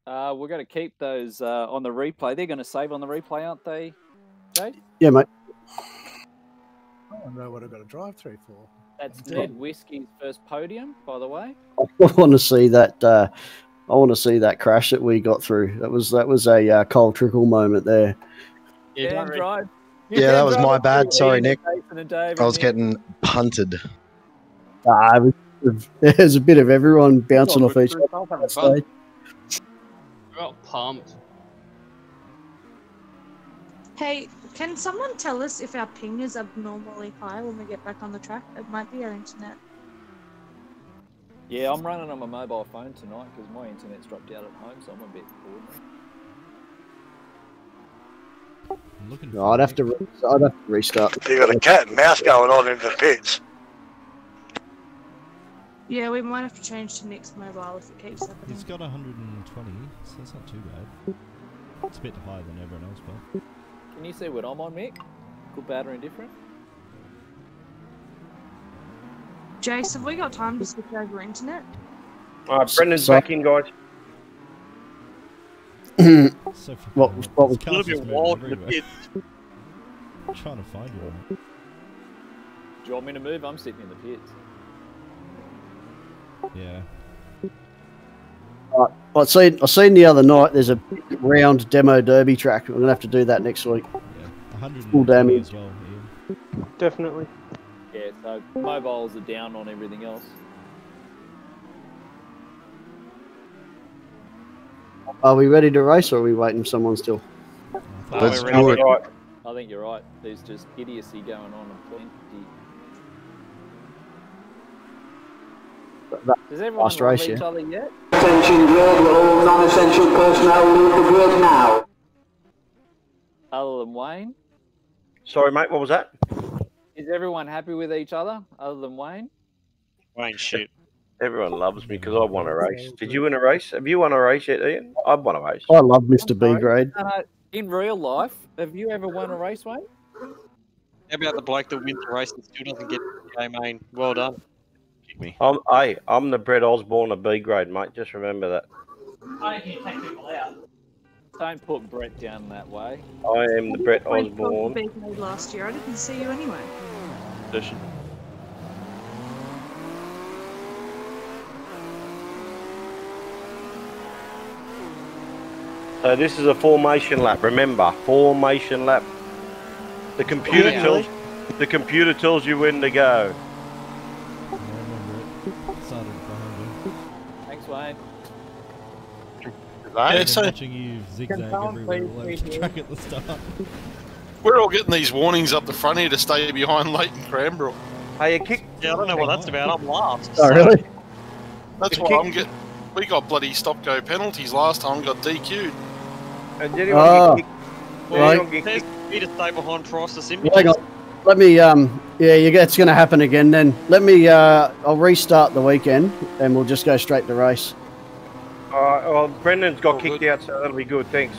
Uh, we're going to keep those uh, on the replay. They're going to save on the replay, aren't they, Jade? Yeah, mate. I don't know what I've got to drive through for. That's Yeah. Ned Whiskey's first podium, by the way. I want to see that. Uh, I want to see that crash that we got through. That was that was a uh, Cole Trickle moment there. Yeah, Dan don't drive. Yeah, that was my bad. Sorry, Nick. Jason and Dave I was getting punted. Ah, it was- there's a bit of everyone bouncing off each other. Having that fun. stage. I got pumped. Hey, can someone tell us if our ping is abnormally high when we get back on the track? It might be our internet. Yeah, I'm running on my mobile phone tonight because my internet's dropped out at home, so I'm a bit bored. I'm looking No, I'd have to. Re- I'd have to restart. You got a cat and mouse going on in the pits. Yeah, we might have to change to next mobile if it keeps happening. He's got 120, so that's not too bad. It's a bit higher than everyone else, but Can you see what I'm on, Mick? Good, bad, or indifferent? Jace, have we got time to switch over internet? All right, Brendan's So- back in, guys. So what? What was? This a little car's bit wild in the everywhere. pits. I'm trying to find you. Do you want me to move? I'm sitting in the pit. Yeah. Right. I seen. I seen the other night. There's a round demo derby track. We're gonna have to do that next week. Yeah. Full damage. as well, Definitely. Yeah, so mobiles are down on everything else. Are we ready to race, or are we waiting for someone still? I Let's do it. Right. I think you're right. There's just idiocy going on and plenty. That Does everyone last love race, each other yet? Attention grid, will all non-essential personnel leave the grid now. Other than Wayne? Sorry, mate. What was that? Is everyone happy with each other other than Wayne? Wayne, shoot. Everyone loves me because I won a race. Did you win a race? Have you won a race yet, Ian? I've won a race. I love Mr. B grade. Uh, in real life, have you ever won a race, Wayne? How about the bloke that wins the race and still doesn't get the game, main? Well done. Me. I'm, hey, I'm the Brett Osborne of B grade, mate. Just remember that. I don't take people out. Don't put Brett down that way. I am the Brett Wait, Osborne. Big made last year. I didn't see you anyway. Position. So this is a formation lap. Remember, formation lap. The computer Yeah. tells the computer tells you when to go. I remember it. Started behind you. Thanks, Wayne. Yeah, so watching you zigzag everywhere all the track at the start. we're all getting these warnings up the front here to stay behind Leighton Cranbrook. Hey, you kick. Yeah, I don't know what that's about. I'm last. Oh, really? That's why I'm getting. We got bloody stop go penalties last time. Got DQ'd. And did anyone Oh, get kicked? Did right. anyone get kicked? me stay behind Price the Hang on. Let me um Yeah, you, it's going to happen again. Then let me. Uh, I'll restart the weekend, and we'll just go straight to race. Alright, well, Brendan's got kicked out, so that'll be good. Thanks.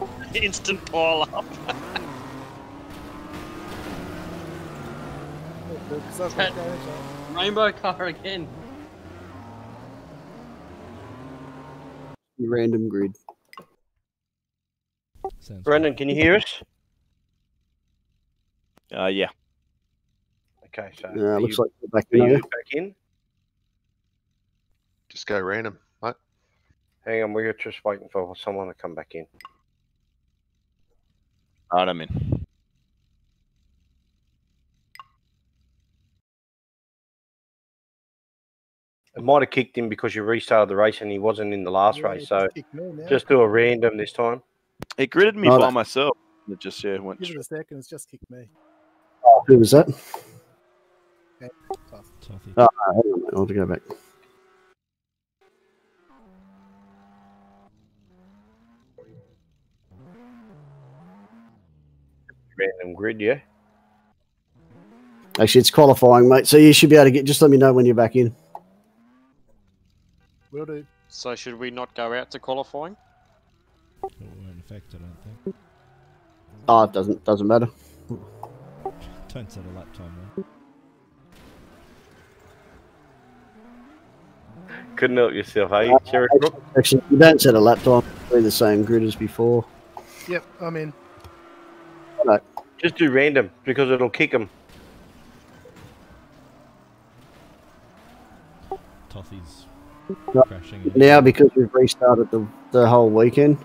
Instant pile up. Rainbow car again. Random grid. Sounds Brendan, can you hear us? Uh, yeah. Okay, so Yeah, looks you, like we're back are in. you back in? Just go random, mate. Hang on, we're just waiting for someone to come back in. Alright, I'm in. It might have kicked him because you restarted the race and he wasn't in the last Yeah, race. So just kicked me now. just do a random this time. It gridded me Oh, by that- myself. It just yeah went. Give it a second. It's just kicked me. Oh, Who was that? Okay. tough. Toffee. Oh, on, mate, I'll have to go back. Random grid, yeah. Actually, it's qualifying, mate. So you should be able to get. Just let me know when you're back in. Will do. So should we not go out to qualifying? It won't affect, I don't think. Oh, it doesn't doesn't matter. Don't set a lap time though. Couldn't help yourself, eh, Cherry Brook? Actually, you don't set a lap time. Be the same grid as before. Yep, I'm in. Right. Just do random because it'll kick him. Toffee's No, crashing. in. Now, because we've restarted the the whole weekend.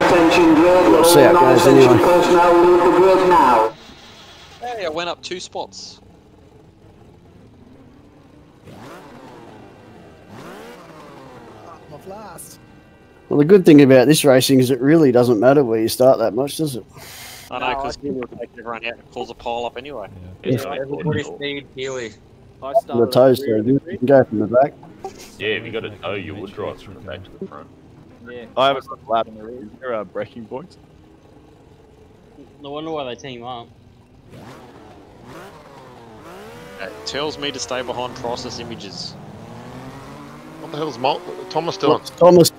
We'll see how it all goes anyway. personnel leave the grid now. Hey, I went up two spots. I'm last. Well, the good thing about this racing is it really doesn't matter where you start that much, does it? I know, because he will take everyone out and cause a pile up anyway. It's Yeah. not Everybody important. speed Healy. I The started toes, at so the rear you can go from the back. Yeah, if you got a toe, you would drive from the back to the front. Yeah. I haven't got a lap. Is there uh, breaking points? No wonder why they team up. It tells me to stay behind process images. What the hell's Mol- Thomas doing? Thomas.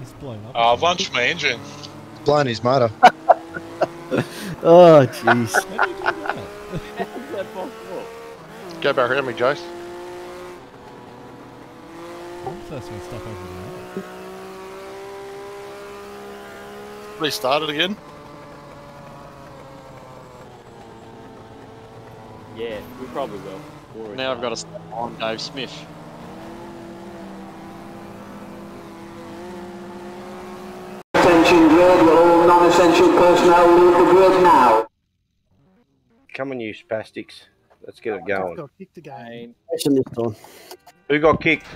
He's blown up. Oh, I've launched my engine. Blown his motor. Oh, jeez. How do you do that? How's Oh, that jeez. Go back around me, Jace. I'm the first one to stop over the Restart it again. Yeah, we probably will. Now I've got to stay behind Dave Smith. Attention grid, all non-essential personnel leave the grid now. Come on, you spastics. Let's get it I going. got kicked again. Racing this time. Who got kicked?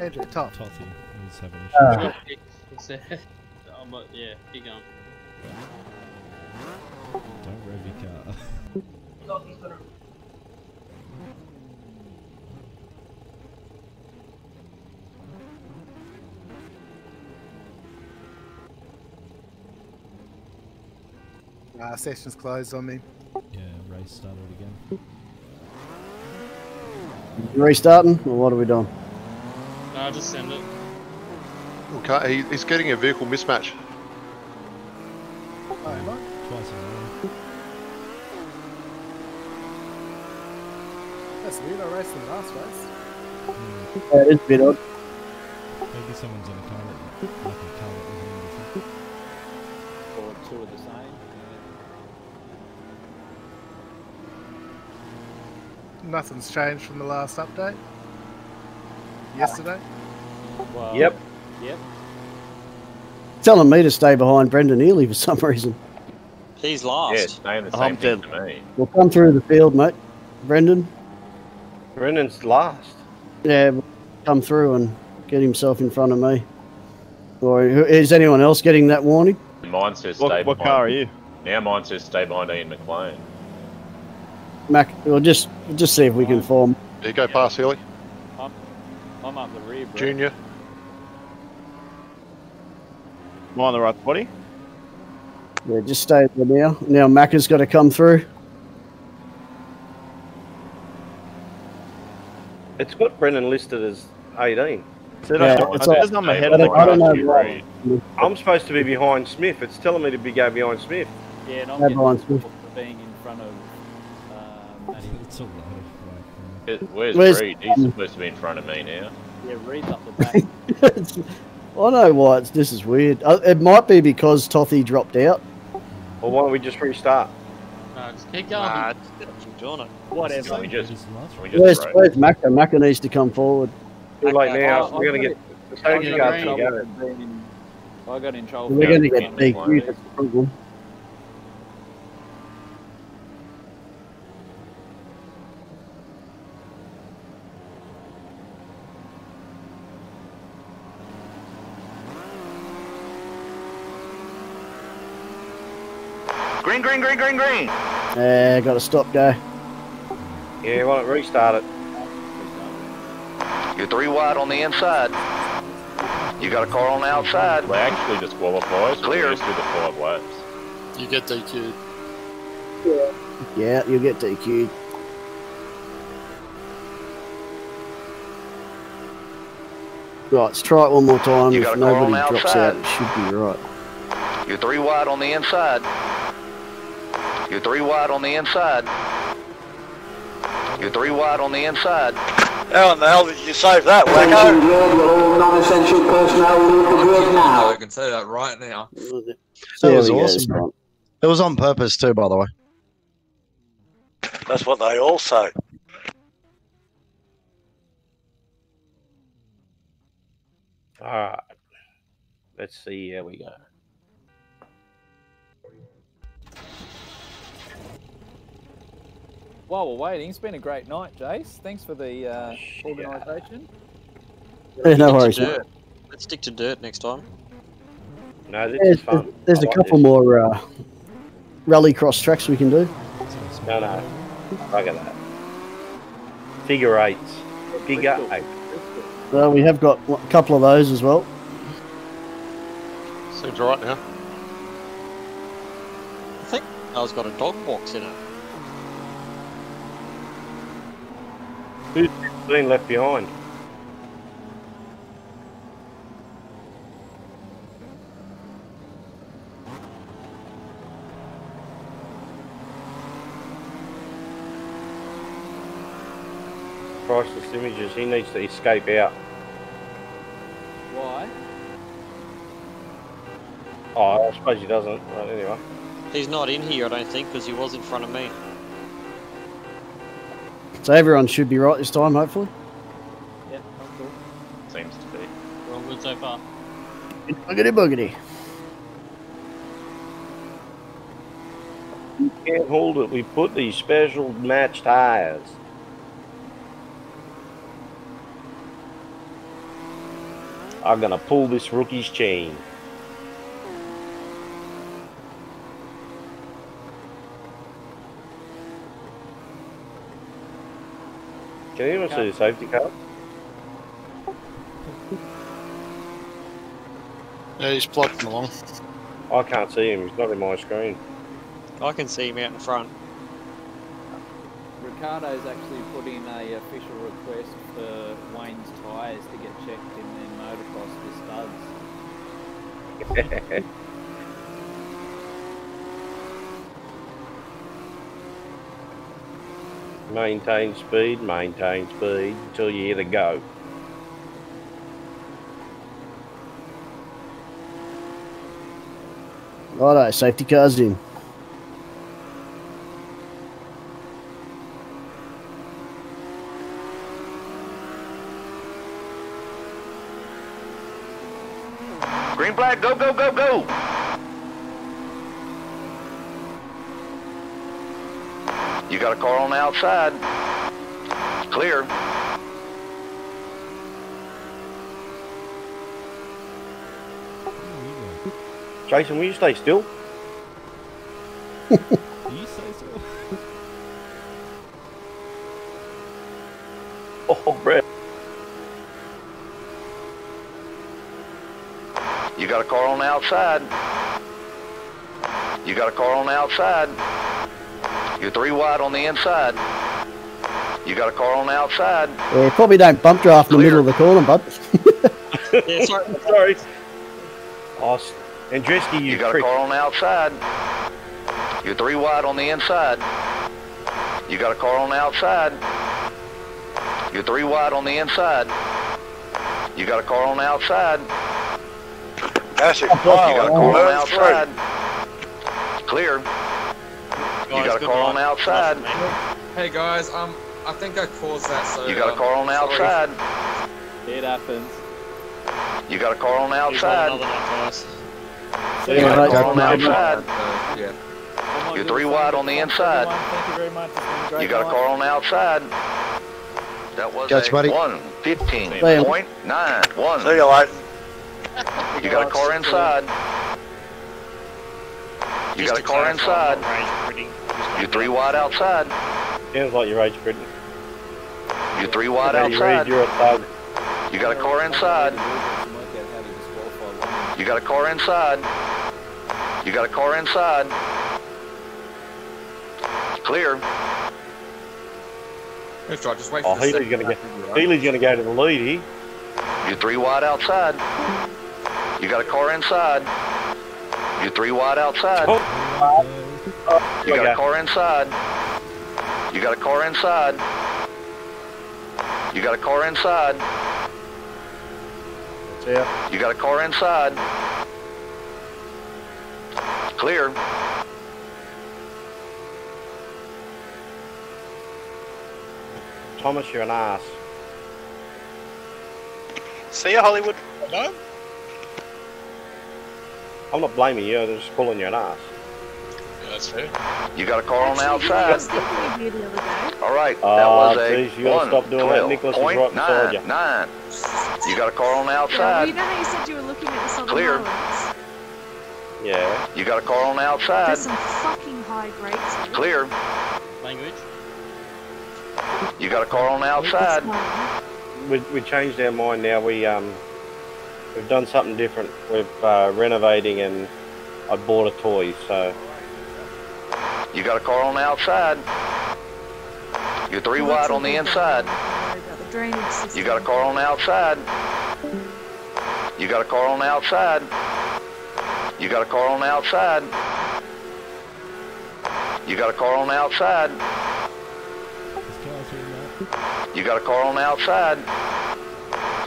Andrew, tough. Toffee is having Uh, issues. It's, oh, but yeah, keep going. Don't rev your car. Uh, session's closed on me. Yeah, race started again. Restarting, or what are we doing? No, just send it. Okay, he, he's getting a vehicle mismatch. Oh, am I? Twice in a row. That's weird. I raced in the last race. Hmm. Yeah, it is a bit odd. Maybe someone's in a car that, like a car that wasn't in before. Or two of the same. Nothing's changed from the last update. Yesterday. Well, Yep. Yep. Telling me to stay behind Brendan Ely for some reason. He's Yeah, last. it's saying the oh, I'm same thing dead. to me. We'll come through the field, mate. Brendan, Brendan's last. yeah, come through and get himself in front of me. Or is anyone else getting that warning? Mine says stay What, what behind. car are you? Now mine says stay behind Ian McLean. Mac, we'll just we'll just see if we can form. There you go past Healy. I'm up the rear, bro. Junior. Am I on the right body? Yeah, just stay there now. Now Macca's got to come through. It's got Brennan listed as 18. Said Yeah, I, it's it all- says I'm ahead of the don't- I don't know car. I'm supposed to be behind Smith. It's telling me to be go behind Smith. Yeah, and I'm No getting blind trouble Smith. for being in front of um, Matty. It's all right. It- Where's, Where's- Reed? He's supposed to be in front of me now. Yeah, Reed's up the back. I know why it's, this is weird. Uh, it might be because Tothy dropped out. Or why don't we just restart? No, just keep going. Nah, just keep doing it. Whatever. We just, we Where's, just right. where's Macca? Macca needs to come forward. Too late Okay, now. I- We're going I to get the I got in trouble go. for being- I got in trouble. We're going to get in front. That's the problem. Green, green, green, green, green. Yeah, got to stop go. Yeah, why don't restart it? You're three wide on the inside. You got a car on the outside. They actually disqualifies. Clear. We just do the five laps. You get DQ'd. Yeah, you'll get DQ'd. Right, let's try it one more time. You if got a car on nobody the drops out, it should be right. You're three wide on the inside. You're three wide on the inside. You're three wide on the inside. How in the hell did you save that, Attention wacko? grid, will all non-essential personnel leave the grid now. I can say that right now. That There was we go, awesome. It was on purpose too, by the way. That's what they all say. Alright. Let's see Here we go. While we're waiting, it's been a great night, Jace. Thanks for the uh, organisation. Yeah, no worries. mate. dirt. Let's stick to dirt next time. No, this There's, is fun. there's I a like couple this. more uh, rally cross tracks we can do. No, no. Look at that. Figure eights. Figure eight. Uh, we have got a couple of those as well. Seems right now. I think I've got a dog box in it. Who's been left behind? Priceless images. He needs to escape out. Why? Oh, I suppose he doesn't. But anyway. He's not in here, I don't think, because he was in front of me. So everyone should be right this time, hopefully. Yeah, that's cool. Seems to be. We're all good so far. Boogity boogity. You can't hold it. We put these special match tires. I'm gonna pull this rookie's chain. Can anyone see the safety car? Yeah, he's plodding along. I can't see him. He's not in my screen. I can see him out in front. Ricardo's actually put in a official request for Wayne's tyres to get checked in their motocross for studs. maintain speed, maintain speed until you hear the go. Righto, safety cars in. Green flag, go, go, go, go. Got a car on the outside. Clear. Jason, will you stay still? you stay still? oh, Brett. You got a car on the outside. You got a car on the outside. You're three wide on the inside. You got a car on the outside. Yeah, probably don't bump draft in the middle of the corner, bud. Yeah, sorry. Sorry. S- Andreski, you, You got a prick. car on the outside. You're three wide on the inside. You got a car on the outside. You're three wide on the inside. You got a car on the outside. That's it. You got a car on the Burn through. outside. Clear. You got a car on the outside. Hey guys, um, I think I caused that. So You got a um, car on the outside. It happens. You got a car on the outside. one, guys. You got a car on the Uh, outside. yeah. Come You're three wide on the inside. you very much. It's been a great You got a car on the outside. That was Catch, a buddy. one fifteen Bam. point nine one. See you later. You got a car inside. You got a car clarify, inside. You're three wide outside. Sounds like you're age quitting. You're three wide Hey, Reed, outside. you're a thug. You got a car inside. You got a car inside. You got a car inside. Clear. Let's try. Just wait Oh, for the Healy's gonna get. lap to be right. Healy's gonna go to the lead here. You're three wide outside. You got a car inside. You're three wide outside. You got a car inside. You got a car inside. You got a car inside. Yeah. You got a car inside. Clear. Thomas, you're an ass. See ya, Hollywood. No? I'm not blaming you. I'm just calling you an ass. Yeah, that's fair. You got a car on the Actually, I was outside. thinking of you the other day. All right. That Ah, was a geez, you gotta one stop doing that. twelve Nicholas is point right beside nine you. nine. You got a car on the Yeah, outside. you know how you said you were looking at the Southern Clear. Highlands? Yeah. You got a car on the outside. There's some fucking high grades here. Clear. Language. You got a car on the outside. We, we changed our mind now. We um we've done something different. We're uh, renovating and I bought a toy. So You got a car on the outside. You're three wide on the inside. don't worry about the. You got a car on the outside. You got a car on the outside. You got a car on the outside. You got a car on the outside. You got a car on the outside.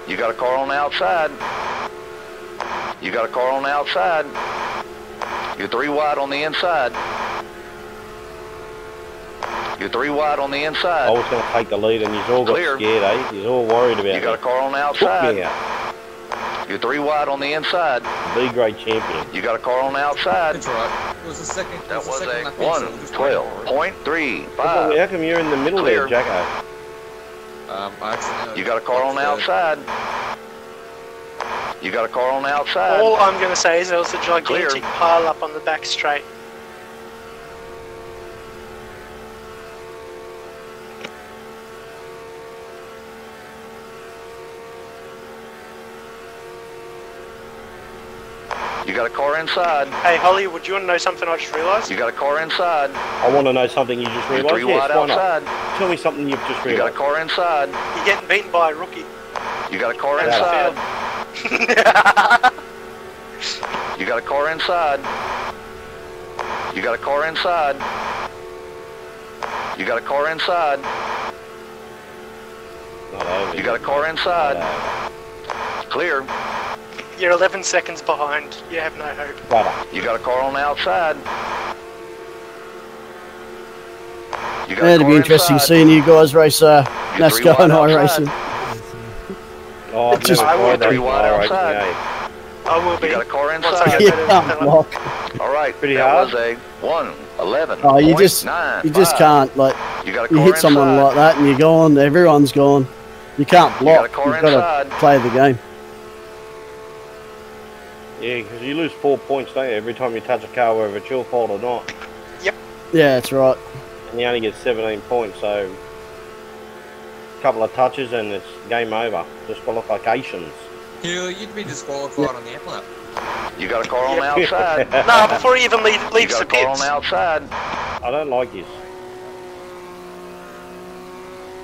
You got a car on the outside. You got a car on the outside. You're three wide on the inside. You're three wide on the inside. I was going to take the lead, and you all got Clear. scared, eh? You all worried about You got a car on the outside. me out. You're three wide on the inside. B grade champion. You got a car on the outside. That's right. It was the second. That was, was the a lap in, so one we'll just wait twelve for it. point three How come you're in the middle Clear. there, Jacko? Um, I. You got a car on the outside. You got a car on the outside. All I'm going to say is there was a gigantic Clear. pile up on the back straight. You got a car inside. Hey, Holly, would you want to know something I just realised? You got a car inside. I want to know something you just You're realised. three Yes, wide why not? outside. Tell me something you've just realised. You got a car inside. You're getting beaten by a rookie. You got a car That's inside. You got a car inside. You got a car inside. You got a car inside. Not over. You got a car inside. Clear. You're 11 seconds behind. You have no hope. Brother. You got a car on the outside. You got Yeah, a it'd be interesting inside. seeing you guys race uh, You're three NASCAR and wide iRacing. outside. Oh, I've just- I will tried that three wide iRacing, outside. eh? I will be. You got a car Once inside. get better Yeah, than block. All right. Pretty that hard. was a one eleven. Oh, you just nine, you just five. can't like You got a you car hit someone like that and you're gone. Everyone's gone. You can't You got a block. car You've got to play the game. Yeah, because you lose four points, don't you, every time you touch a car, whether it's your fault or not. Yep. Yeah, that's right. And you only get 17 points, so a couple of touches and it's game over. Disqualifications. Hugh, you'd be disqualified on the app lap. You got a car on the outside. no, before he even leave, You leaves got the a car on the outside. I don't like this.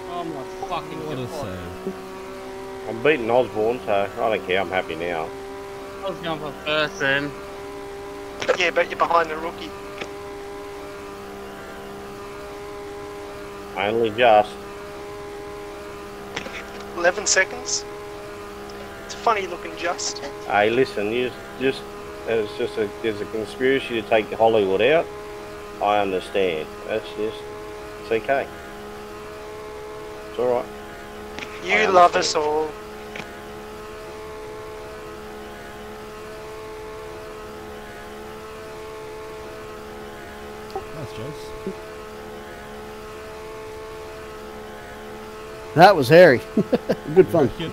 Oh my fucking What a god. save. I'm beating Osborne, so I don't care. I'm happy now. I was going for first then. Yeah, but you're behind the rookie. Only just. 11 seconds. It's a funny looking just. Hey, listen, you just, just it's just a there's a conspiracy to take Hollywood out. I understand. That's just it's okay. It's all right. You love us all. Nice, Jace. That was hairy. Good fun. Can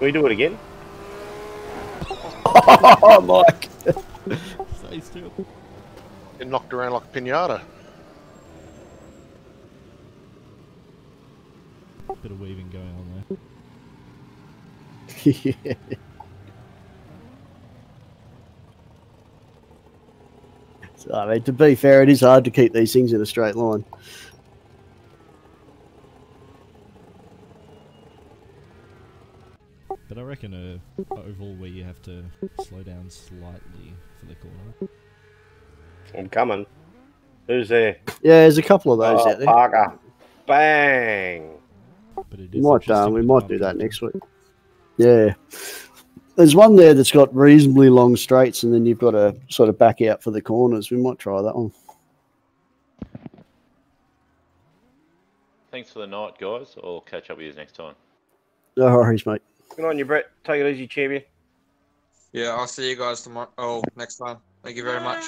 we do it again? oh, Mike. Stay still. Get knocked around like a pinata. Bit of weaving going on there. yeah. So, I mean, to be fair, it is hard to keep these things in a straight line. But I reckon a oval where you have to slow down slightly for the corner. I'm coming. Who's there? Yeah, there's a couple of those oh, out there. Parker. Bang. But it We might, uh, we might do that next week. Yeah. There's one there that's got reasonably long straights, and then you've got to sort of back out for the corners. We might try that one. Thanks for the night, guys. I'll catch up with you next time. No worries, mate. Good on you, Brett. Take it easy, champion. Yeah, I'll see you guys tomorrow. Oh, next time. Thank you very much.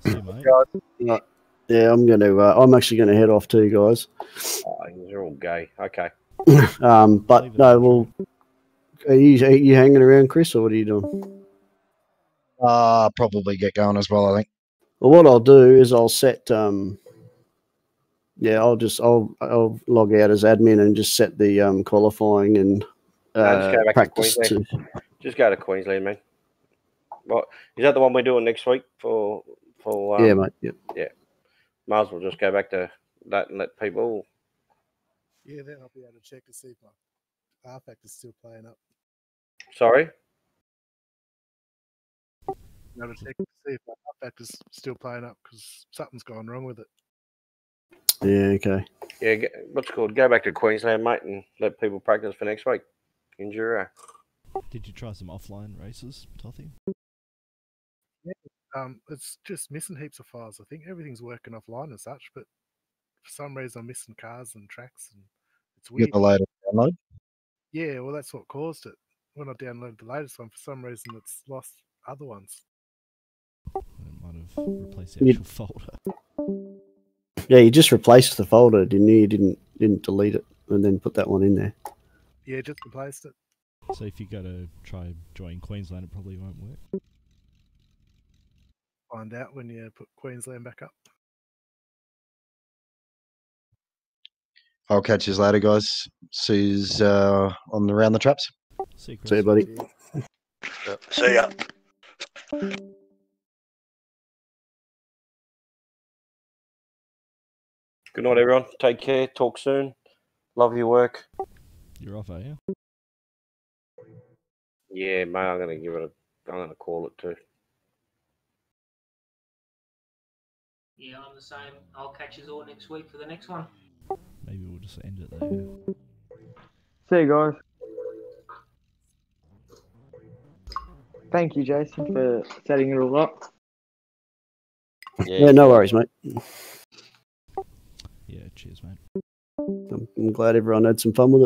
See you, mate. Yeah, yeah I'm going to. Uh, I'm actually going to head off too, guys. Oh, you're all gay. Okay. Um, but no, well, are you, are you hanging around, Chris, or what are you doing? Uh, probably get going as well, I think. Well, what I'll do is I'll set. Um, yeah, I'll just I'll I'll log out as admin and just set the um, qualifying and No, just go back to practice to. Queensland. Just go to Queensland, man. What is that the one we're doing next week for for? Um, Yeah, mate. Yep. Yeah. Might as well just go back to that and let people. Yeah, then I'll be able to check to see if my R is still playing up. Sorry. I'll check to see if my R is still playing up because something's gone wrong with it. Yeah. Okay. Yeah. What's called? Go back to Queensland, mate, and let people practice for next week. Enduro. Did you try some offline races, Tothy? Yeah. Um, it's just missing heaps of files. I think everything's working offline and such, but for some reason I'm missing cars and tracks, and it's weird. Get the latest download. Yeah, well, that's what caused it. When I downloaded the latest one, for some reason it's lost other ones. It might have replaced the You- actual folder. Yeah, you just replaced the folder, didn't you? You didn't didn't delete it and then put that one in there. Yeah, just replaced it. So if you go to try join Queensland, it probably won't work. Find out when you put Queensland back up. I'll catch you later, guys. See you uh, on the round the traps. See you, Chris. See you, buddy. See ya. Good night, everyone. Take care. Talk soon. Love your work. You're off, are you? Yeah, mate. I'm gonna give it a. I'm gonna call it too. Yeah, I'm the same. I'll catch you all next week for the next one. Maybe we'll just end it there. See you guys. Thank you, Jason, for setting it all up. Yeah, no worries, mate. Yeah, cheers, mate. I'm, I'm glad everyone had some fun with it.